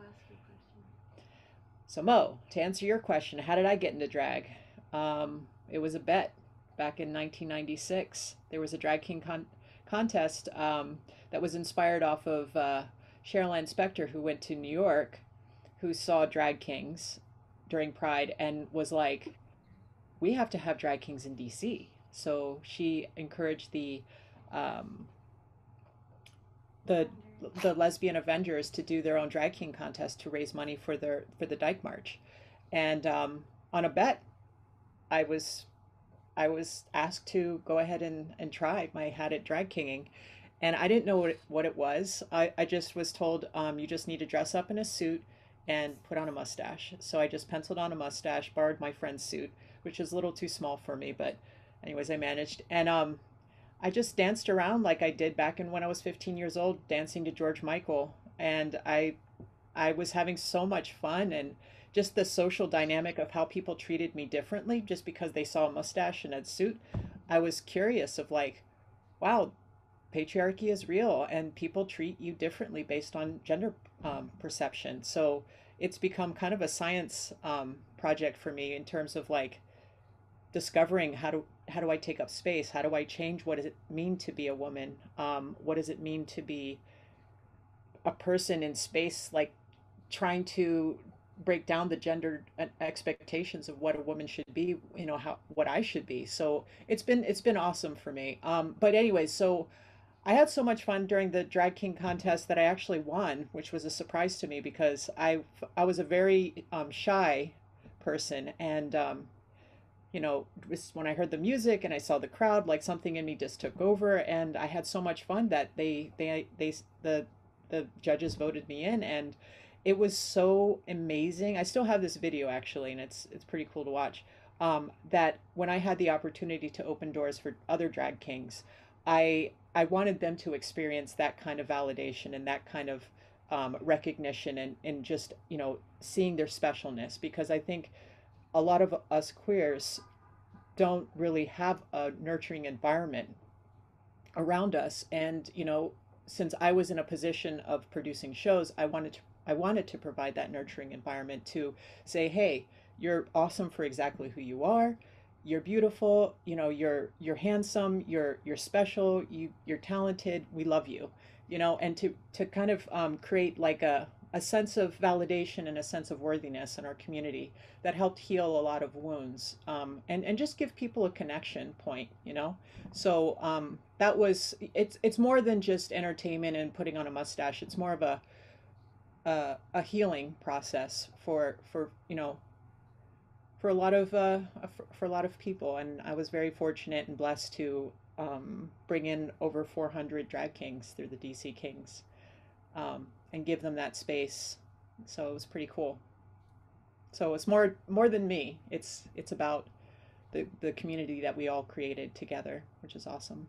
so Mo, to answer your question, how did I get into drag? Um, it was a bet back in 1996. There was a drag king con- contest um, that was inspired off of uh, Cheryl Ann Spector, who went to New York, who saw drag kings during Pride and was like, "We have to have drag kings in DC." So she encouraged the um, the the lesbian Avengers to do their own drag king contest to raise money for their for the Dyke March, and um, on a bet, I was I was asked to go ahead and, and try my hat at drag kinging, and I didn't know what it, what it was. I, I just was told um, you just need to dress up in a suit and put on a mustache. So I just penciled on a mustache, borrowed my friend's suit, which is a little too small for me, but anyways, I managed. And um, I just danced around like I did back in when I was 15 years old, dancing to George Michael, and I I was having so much fun and just the social dynamic of how people treated me differently just because they saw a mustache and a suit. I was curious of like, wow, patriarchy is real and people treat you differently based on gender um, perception. So it's become kind of a science um, project for me in terms of like discovering how to how do I take up space? How do I change what does it mean to be a woman? Um, what does it mean to be a person in space? Like trying to break down the gender expectations of what a woman should be. You know how what I should be. So it's been it's been awesome for me. Um, but anyways, so I had so much fun during the drag king contest that I actually won, which was a surprise to me because I I was a very um, shy person and um, you know, when I heard the music and I saw the crowd, like something in me just took over, and I had so much fun that they they they the the judges voted me in, and it was so amazing. I still have this video actually, and it's it's pretty cool to watch. Um, that when I had the opportunity to open doors for other drag kings, I I wanted them to experience that kind of validation and that kind of um, recognition and and just you know seeing their specialness because I think a lot of us queers don't really have a nurturing environment around us. And you know since i was in a position of producing shows i wanted to i wanted to provide that nurturing environment to say hey you're awesome for exactly who you are. You're beautiful. You know you're you're handsome. You're you're special. You you're talented. We love you. You know and to to kind of um, create like a a sense of validation and a sense of worthiness in our community that helped heal a lot of wounds um, and and just give people a connection point you know? So um, that was it's it's more than just entertainment and putting on a mustache. It's more of a a, healing process for for you know for a lot of uh, for, for, a lot of people. And I was very fortunate and blessed to um, bring in over 400 drag kings through the DC Kings. Um, and give them that space. So it was pretty cool. So it's more more than me. It's it's about the the community that we all created together, which is awesome.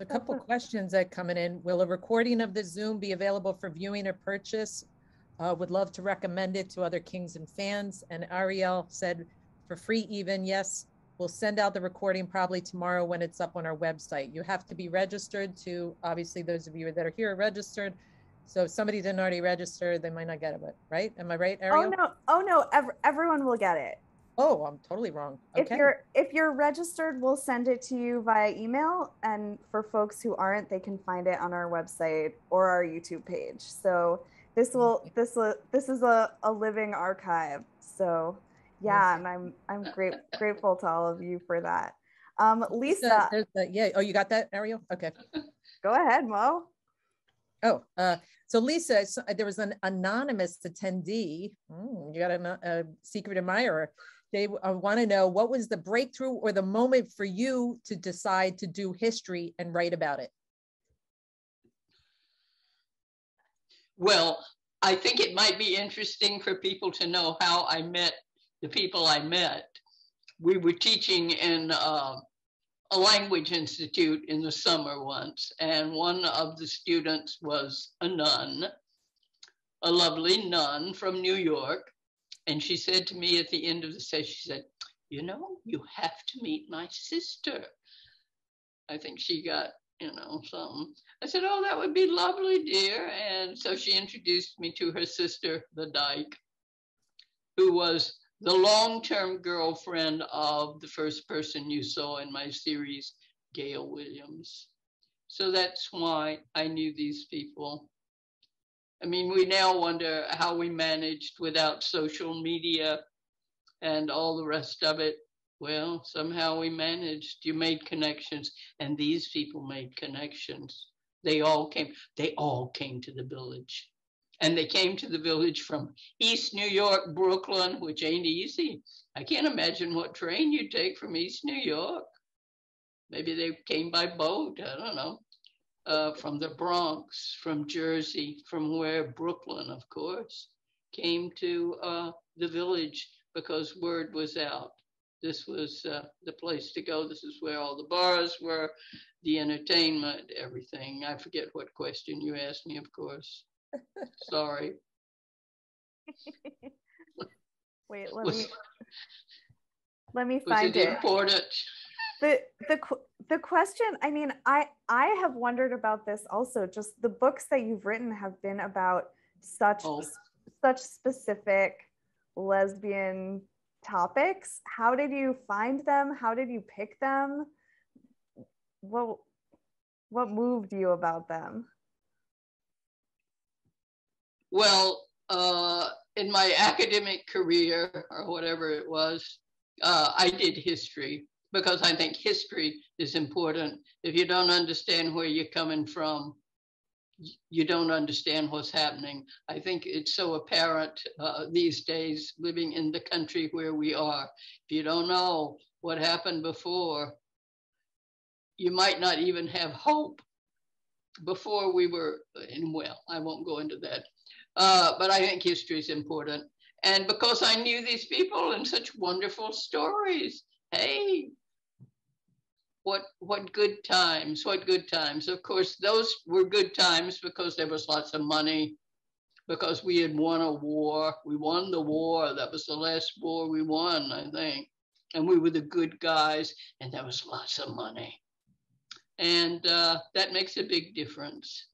A couple questions that coming in. Will a recording of the Zoom be available for viewing or purchase? Uh, would love to recommend it to other kings and fans. And Ariel said for free even, yes, We'll send out the recording probably tomorrow when it's up on our website. You have to be registered to, obviously those of you that are here are registered. So if somebody didn't already register, they might not get it, right? Am I right, oh, Ariel? Oh no, oh no, ev- everyone will get it. Oh, I'm totally wrong. If you're if you're registered, we'll send it to you via email. And for folks who aren't, they can find it on our website or our YouTube page. So this will this will this is a, a living archive. So yeah, and I'm I'm great grateful to all of you for that. Um, Lisa, Lisa, there's the- yeah. Oh, you got that, Ariel? Okay. [laughs] go ahead, Mo. Oh, uh, so Lisa, s- there was an anonymous attendee. Hmm, you got a, a secret admirer. They uh, want to know what was the breakthrough or the moment for you to decide to do history and write about it. Well, I think it might be interesting for people to know how I met the people I met. We were teaching in uh, a language institute in the summer once, and one of the students was a nun, a lovely nun from New York. And she said to me at the end of the session, she said, You know, you have to meet my sister. I think she got, you know, something. I said, Oh, that would be lovely, dear. And so she introduced me to her sister, the Dyke, who was the long term girlfriend of the first person you saw in my series, Gail Williams. So that's why I knew these people. I mean, we now wonder how we managed without social media and all the rest of it. Well, somehow we managed. You made connections, and these people made connections. They all came. They all came to the village, and they came to the village from East New York, Brooklyn, which ain't easy. I can't imagine what train you take from East New York. Maybe they came by boat. I don't know. Uh, from the Bronx, from Jersey, from where Brooklyn, of course, came to uh, the village because word was out. This was uh, the place to go. This is where all the bars were, the entertainment, everything. I forget what question you asked me, of course. Sorry. [laughs] Wait, let Was, me let me find it it. important? the the the question i mean i i have wondered about this also just the books that you've written have been about such Oh. such specific lesbian topics how did you find them how did you pick them what what moved you about them Well, uh, in my academic career or whatever it was, uh, I did history because I think history is important. If you don't understand where you're coming from, you don't understand what's happening. I think it's so apparent uh, these days living in the country where we are. If you don't know what happened before, you might not even have hope. Before we were, and well, I won't go into that. Uh, but I think history is important. And because I knew these people and such wonderful stories, hey, what what good times, what good times. Of course, those were good times because there was lots of money, because we had won a war. We won the war. That was the last war we won, I think. And we were the good guys, and there was lots of money. And uh, that makes a big difference.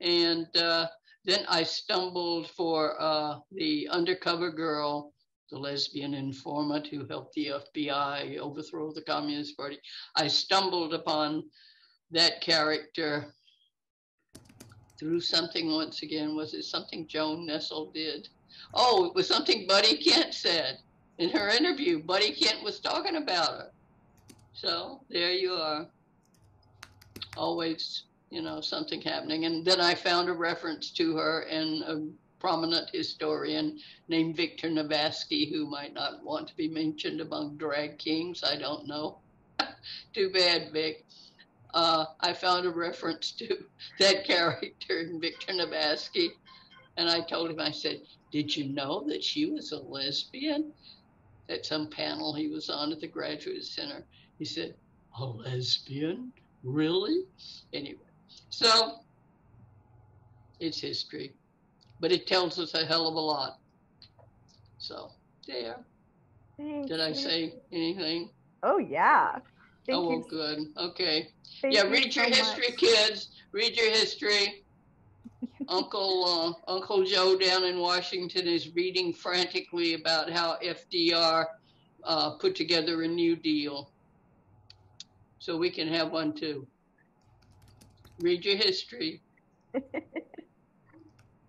And uh, then I stumbled for uh, the undercover girl, the lesbian informant who helped the FBI overthrow the Communist Party. I stumbled upon that character through something once again. Was it something Joan Nestle did? Oh, it was something Buddy Kent said in her interview. Buddy Kent was talking about her. So there you are. Always you know, something happening. And then I found a reference to her in a prominent historian named Victor Navasky, who might not want to be mentioned among drag kings. I don't know. [laughs] Too bad, Vic. Uh, I found a reference to [laughs] that character in Victor Navasky. And I told him, I said, Did you know that she was a lesbian? At some panel he was on at the Graduate Center. He said, A lesbian? Really? Anyway. So it's history, but it tells us a hell of a lot. So there. Thank Did I say anything? oh yeah thank oh, you well, good. Okay. thank yeah, you read your so history, much. kids. Read your history. [laughs] Uncle uh, Uncle Joe down in Washington is reading frantically about how FDR uh, put together a New Deal. So we can have one too. Read your history. [laughs]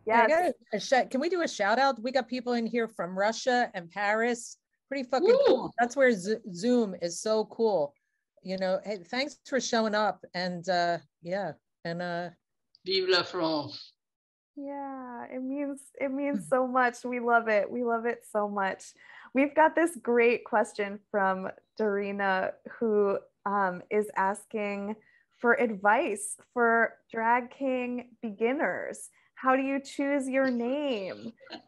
Yeah, I Yes. got a, a shout- can we do a shout out? We got people in here from Russia and Paris. Pretty fucking Woo! cool. That's where Zo- Zoom is so cool. You know, hey, thanks for showing up. And uh, yeah, and uh, Vive la France. Yeah, it means it means [laughs] so much. We love it. We love it so much. We've got this great question from Darina who um, is asking for advice for drag king beginners. How do you choose your name? [laughs]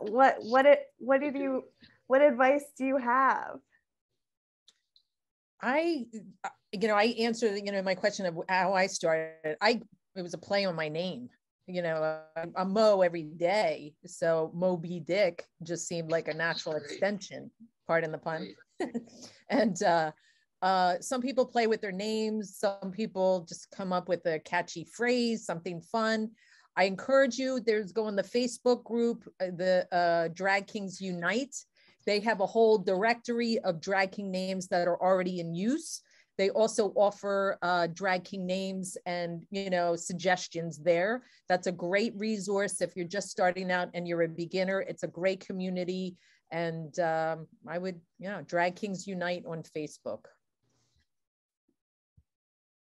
What what it what did you what advice do you have? I, you know, I answered, you know, my question of how I started. I it was a play on my name. You know, I'm, I'm Mo every day, so Mo B. Dick just seemed like a natural extension. Pardon the pun. [laughs] and uh, uh, some people play with their names. Some people just come up with a catchy phrase, something fun. I encourage you. There's go in the Facebook group, uh, the uh, Drag Kings Unite. They have a whole directory of drag king names that are already in use. They also offer uh, drag king names and you know suggestions there. That's a great resource if you're just starting out and you're a beginner. It's a great community, and um, I would you know Drag Kings Unite on Facebook.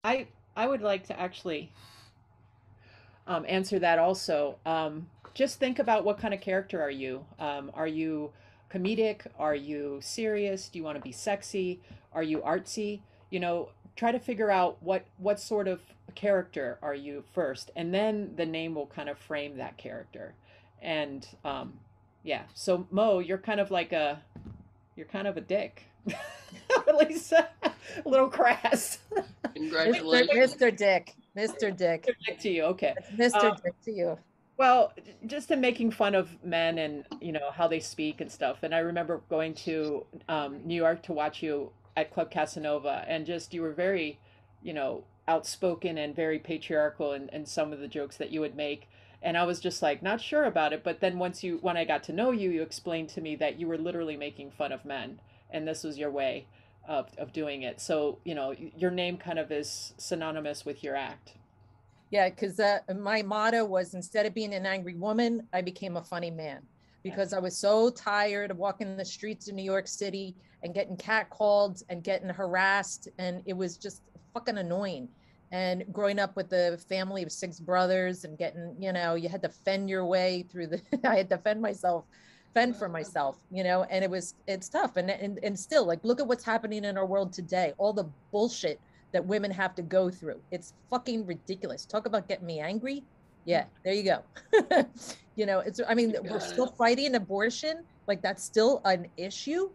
I I would like to actually um, answer that also. Um, just think about what kind of character are you? Um, are you comedic? Are you serious? Do you want to be sexy? Are you artsy? You know, try to figure out what what sort of character are you first, and then the name will kind of frame that character. And um, yeah, so Mo, you're kind of like a you're kind of a dick. [laughs] Least [laughs] a little crass. Mr. Congratulations. Mr. Dick, Mr. Dick, Dick to you, okay. It's Mr. Uh, Dick to you. Well, just in making fun of men and you know how they speak and stuff. And I remember going to um, New York to watch you at Club Casanova, and just you were very, you know, outspoken and very patriarchal in, in some of the jokes that you would make. And I was just like not sure about it. But then once you, when I got to know you, you explained to me that you were literally making fun of men, and this was your way of of doing it. So you know, your name kind of is synonymous with your act. Yeah, because uh, my motto was instead of being an angry woman, I became a funny man because I was so tired of walking the streets of New York City and getting catcalled and getting harassed. And it was just fucking annoying. And growing up with a family of six brothers and getting, you know, you had to fend your way through the, [laughs] I had to fend myself, fend for myself, you know, and it was, it's tough. And, and, and still, like, look at what's happening in our world today, all the bullshit that women have to go through. It's fucking ridiculous. Talk about getting me angry. Yeah, mm. there you go. [laughs] you know, it's, I mean, You we're still it. fighting abortion. Like, that's still an issue.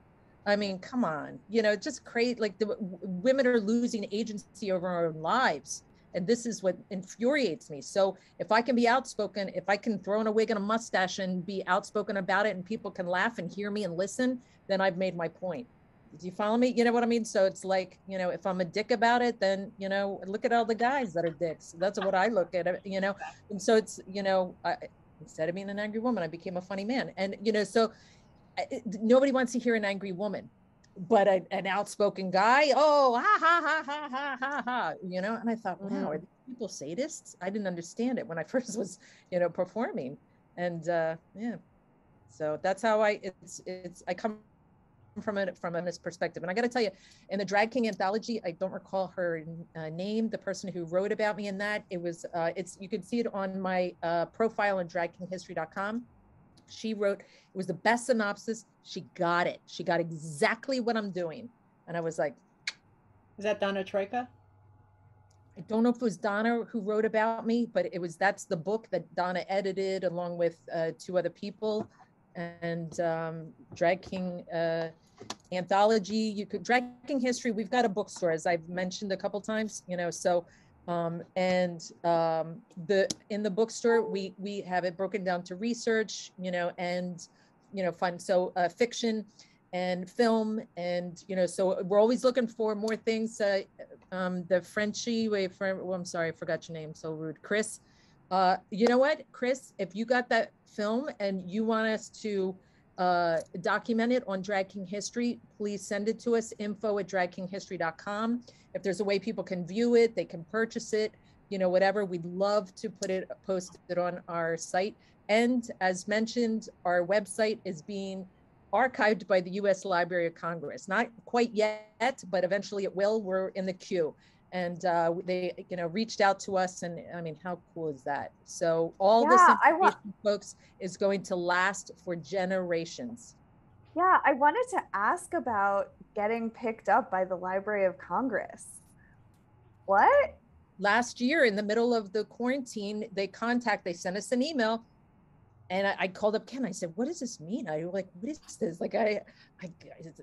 I mean, come on, you know, just create like the w- women are losing agency over our own lives. And this is what infuriates me. So if I can be outspoken, if I can throw in a wig and a mustache and be outspoken about it and people can laugh and hear me and listen, then I've made my point. Do you follow me? You know what I mean? So it's like, you know, if I'm a dick about it, then, you know, look at all the guys that are dicks. That's what I look at, you know? And so it's, you know, I, instead of being an angry woman, I became a funny man. And, you know, so I- nobody wants to hear an angry woman, but a, an outspoken guy, oh, ha, ha, ha, ha, ha, ha, ha, you know? And I thought, wow, are these people sadists? I didn't understand it when I [laughs] first was, you know, performing. And uh, yeah, so that's how I, it's, it's, I come from it from a perspective. And I got to tell you, in the Drag King anthology, I don't recall her uh, name. The person who wrote about me in that, it was, uh, it's you can see it on my uh, profile on dragkinghistory.com. She wrote, it was the best synopsis. She got it. She got exactly what I'm doing. And I was like, Is that Donna Troka? I don't know if it was Donna who wrote about me, but it was that's the book that Donna edited along with uh, two other people, and um, Drag King uh, anthology. You could Drag King history. We've got a bookstore, as I've mentioned a couple times. You know, so um, and um, the in the bookstore we we have it broken down to research. You know, and you know, fun. So uh, fiction and film and you know so we're always looking for more things uh, um the frenchie wait for well, i'm sorry i forgot your name so rude chris Uh, you know what, Chris? If you got that film and you want us to uh, document it on Drag King History, please send it to us, info at dragkinghistory.com. If there's a way people can view it, they can purchase it, you know, whatever, we'd love to put it, post it on our site. And as mentioned, our website is being archived by the US Library of Congress. Not quite yet, but eventually it will. We're in the queue and uh, they you know reached out to us and i mean how cool is that so all Yeah, this information wa- folks is going to last for generations Yeah, I wanted to ask about getting picked up by the Library of Congress. What? last year in the middle of the quarantine they contact they sent us an email and I, I called up ken. I said what does this mean? I was like what is this? Like i i,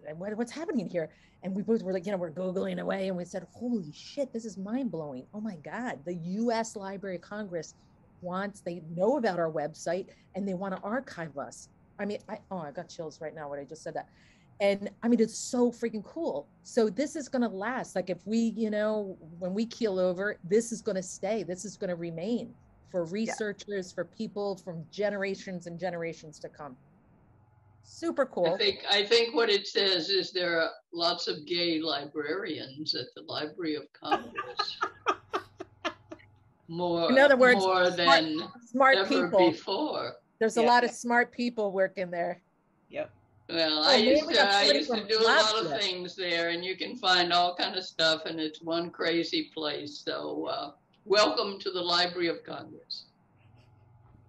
I what, what's happening here? And we both were like you know we're googling away and we said holy shit this is mind-blowing. Oh my god. The u.s library of congress wants they know about our website and they want to archive us. I mean i oh i got chills right now when i just said that. And i mean it's so freaking cool. So this is going to last. Like if we you know when we keel over this is going to stay. This is going to remain for researchers for people from generations and generations to come super cool. I cool think, I think what it says is there are lots of gay librarians at the Library of Congress. More, In other words, more smart- than smart ever people before. there's a Yeah. lot of smart people working there Yep. Well, Oh, I man, used to, I used to do a lot of things there and you can find all kind of stuff and it's one crazy place. So, uh, welcome to the Library of Congress.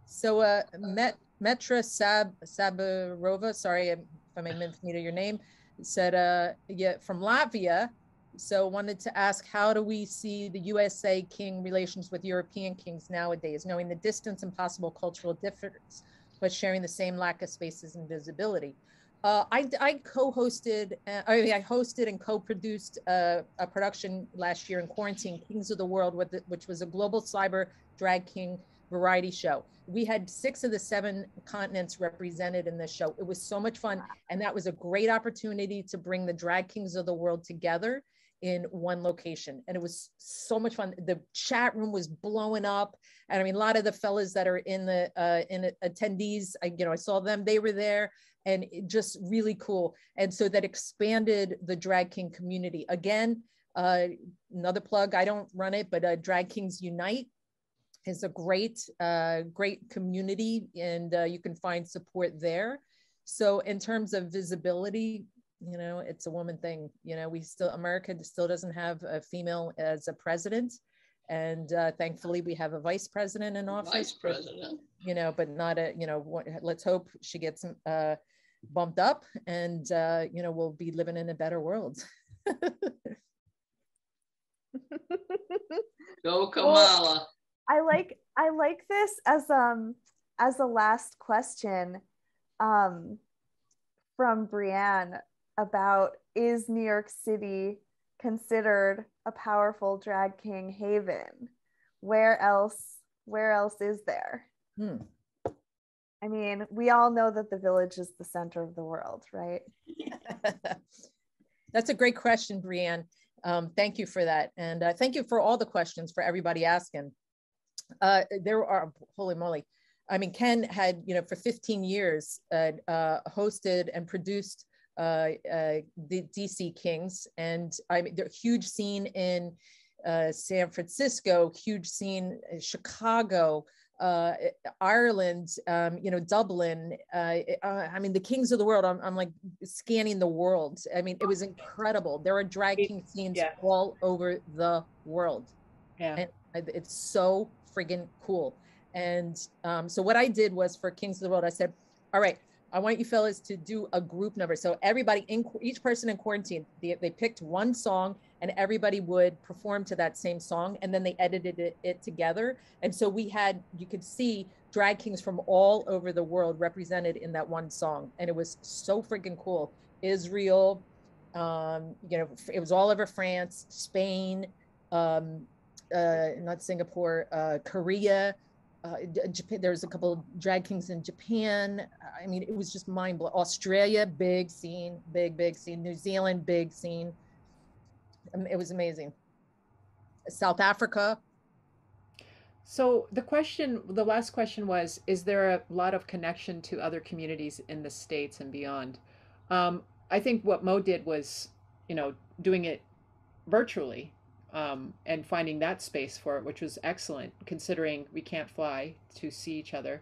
So, uh, Met, Metra Sab Sabarova, sorry if I may mispronounce your name, said, uh, yeah, from Latvia. So, wanted to ask, how do we see the USA king relations with European kings nowadays, knowing the distance and possible cultural difference, but sharing the same lack of spaces and visibility? Uh, I, I co-hosted, uh, I mean, I hosted and co-produced uh, a production last year in quarantine, Kings of the World, the, which was a global cyber drag king variety show. We had six of the seven continents represented in this show. It was so much fun. And that was a great opportunity to bring the drag kings of the world together in one location. And it was so much fun. The chat room was blowing up. And I mean, a lot of the fellas that are in the uh, in attendees, I, you know, I saw them, they were there and just really cool. And so that expanded the drag king community. Again, uh, another plug, I don't run it, but uh, Drag Kings Unite is a great, uh, great community and uh, you can find support there. So in terms of visibility, you know, it's a woman thing. You know, we still, America still doesn't have a female as a president. And uh, thankfully we have a vice president in office. Vice but, President. You know, but not a, you know, let's hope she gets uh, bumped up and, uh, you know, we'll be living in a better world. [laughs] Go Kamala. I like I like this as um as a last question um from Brienne about is New York City considered a powerful drag king haven? Where else where else is there? Hmm. I mean, we all know that the village is the center of the world, right? [laughs] That's a great question, Brienne. Um, thank you for that. And uh, thank you for all the questions for everybody asking. Uh, there are, holy moly. I mean, Ken had, you know, for 15 years uh, uh, hosted and produced uh, uh, the DC Kings. And I mean, they're huge scene in uh, San Francisco, huge scene in Chicago, uh, Ireland, um, you know, Dublin. Uh, uh, I mean, the kings of the world. I'm, I'm like scanning the world. I mean, it was incredible. There are drag king scenes Yeah. all over the world. Yeah. And it's so friggin' cool. And um, so what I did was for Kings of the World, I said, all right, I want you fellas to do a group number. So everybody in each person in quarantine, they, they picked one song and everybody would perform to that same song and then they edited it, it together. And so we had, you could see drag kings from all over the world represented in that one song. And it was so freaking cool. Israel, um, you know, it was all over France, Spain, um, uh, not Singapore, uh, Korea, uh, Japan. There was a couple of drag kings in Japan. I mean, it was just mind blowing. Australia, big scene, big, big scene. New Zealand, big scene. Um, It was amazing. South Africa, So the question, the last question was, is there a lot of connection to other communities in the states and beyond? Um, I think what Mo did was, you know, doing it virtually um, and finding that space for it, which was excellent considering we can't fly to see each other.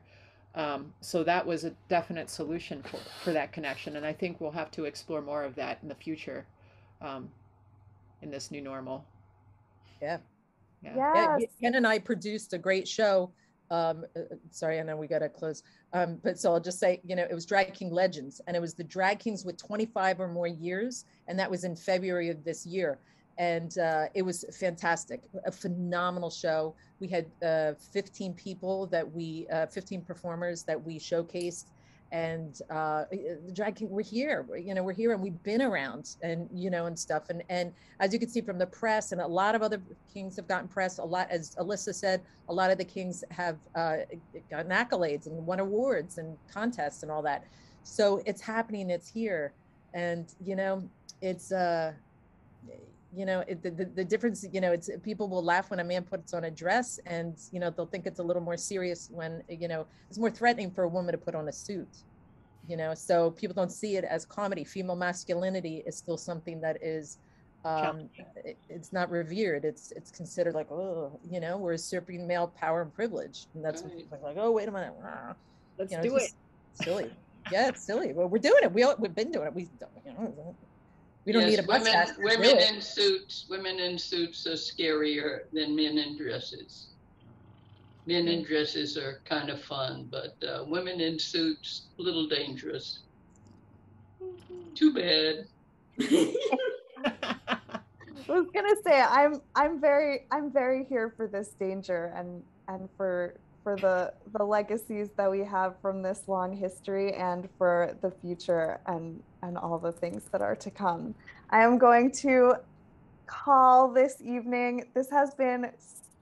Um, so that was a definite solution for, for that connection. And I think we'll have to explore more of that in the future um, in this new normal. Yeah. Yeah. Yeah, Ken and I produced a great show. Um, uh, uh, sorry, I know we got to close. Um, but so I'll just say, you know, it was Drag King Legends, and it was the drag kings with 25 or more years, and that was in February of this year, and uh, it was fantastic, a phenomenal show. We had uh, 15 people that we, uh, 15 performers that we showcased, and uh, the drag king, we're here, you know, we're here, and we've been around, and you know, and stuff, and and as you can see from the press, and a lot of other kings have gotten press. A lot, as Elyssa said, a lot of the kings have uh, gotten accolades and won awards and contests and all that. So it's happening. It's here, and you know, it's uh, you know, it, the, the the difference. You know, it's people will laugh when a man puts on a dress, and you know, they'll think it's a little more serious when you know it's more threatening for a woman to put on a suit you know? So people don't see it as comedy. Female masculinity is still something that is um it, it's not revered. It's it's considered like oh you know? We're usurping male power and privilege. And that's Right. like oh wait a minute ah," Let's you know, do it. silly. Yeah it's silly. Well we're doing it. We all, we've been doing it. We don't you know we don't Yes, need a women, mustache to do women it. in suits. Women in suits are scarier than men in dresses. Men in dresses are kind of fun, but uh, women in suits a little dangerous. Too bad. [laughs] I was gonna say I'm I'm very I'm very here for this danger and and for for the the legacies that we have from this long history and for the future and and all the things that are to come. I am going to call this evening. This has been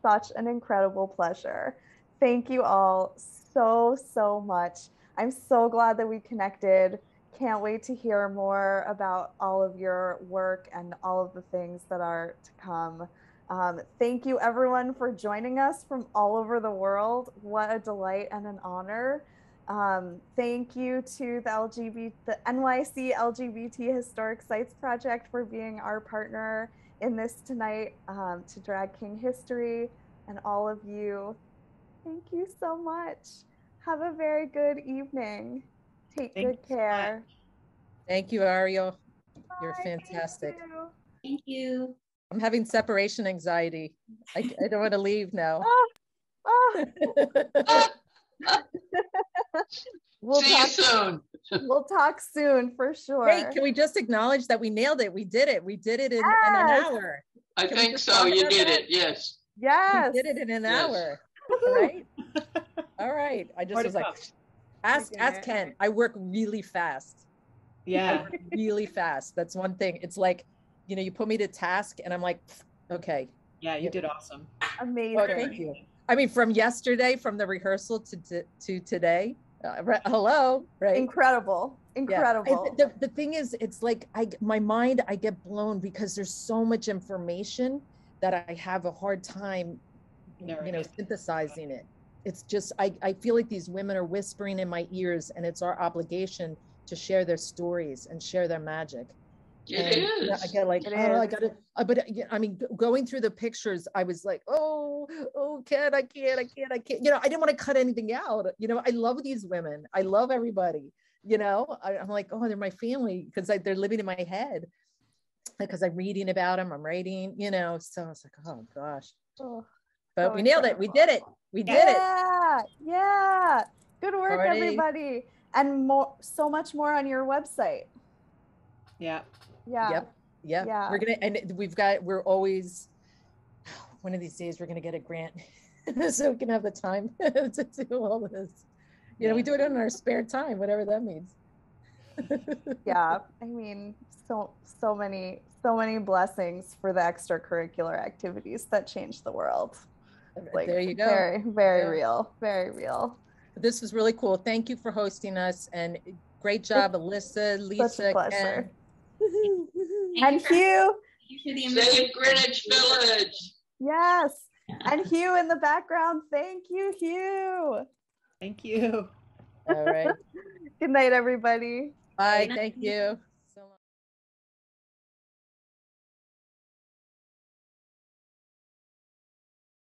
such an incredible pleasure. Thank you all so so much. I'm so glad that we connected can't wait to hear more about all of your work and all of the things that are to come. Um, thank you, everyone, for joining us from all over the world. What a delight and an honor. Um, thank you to the LGBT, the NYC LGBT Historic Sites Project for being our partner in this tonight. Um, to Drag King History and all of you, thank you so much. Have a very good evening. Take Thank good you care. thank you ariel you're Bye, thank fantastic you. Thank you. i'm having separation anxiety i, I don't want to leave now [laughs] Ah, [laughs] we'll See you talk. soon. [laughs] We'll talk soon for sure. Great. Can we just acknowledge that we nailed it? We did it. We did it in, in an hour. I Can think so. You did that? it. Yes. yes. We did it in an Yes. hour. Right? All right. I just More to was like, come. ask ask. Ken. I work really fast. Yeah. really fast. That's one thing. It's like, you know, you put me to task and I'm like, okay. Yeah, you did awesome. Amazing. Oh, thank you. I mean, from yesterday, from the rehearsal to to, to today. Uh, re- hello, right? Incredible. Yeah. And Incredible. The, the thing is, it's like I my mind I get blown because there's so much information that I have a hard time, you know, Narrating. synthesizing it. It's just I I feel like these women are whispering in my ears, and it's our obligation to share their stories and share their magic. It And, you know, I is. get like, It oh, I got it. uh, but uh, I mean, going through the pictures, I was like, oh, oh, Ken, I can't, I can't, I can't. You know, I didn't want to cut anything out. You know, I love these women. I love everybody. You know, I, I'm like, oh, they're my family because they're living in my head because I'm reading about them. I'm writing, you know. So I was like, oh gosh, Oh, but so we nailed it. We did it. We did it. yeah. Yeah. Good work, Party. everybody. And more, so much more on your website. Yeah. Yeah. Yep. Yeah. Yeah. We're gonna and we've got we're always one of these days we're gonna get a grant [laughs] so we can have the time [laughs] to do all this. You know, we do it in our spare time, whatever that means. [laughs] yeah i mean so so many so many blessings for the extracurricular activities that change the world like there you go. very very Yeah. real very real This was really cool. Thank you for hosting us and great job, Elyssa, Lisa, pleasure. Ken. And Thank you for, hugh thank you for the Save. Greenwich Village. yes And Hugh in the background. Thank you, Hugh. Thank you. All right. [laughs] Good night, everybody. Bye. Good night. Thank you.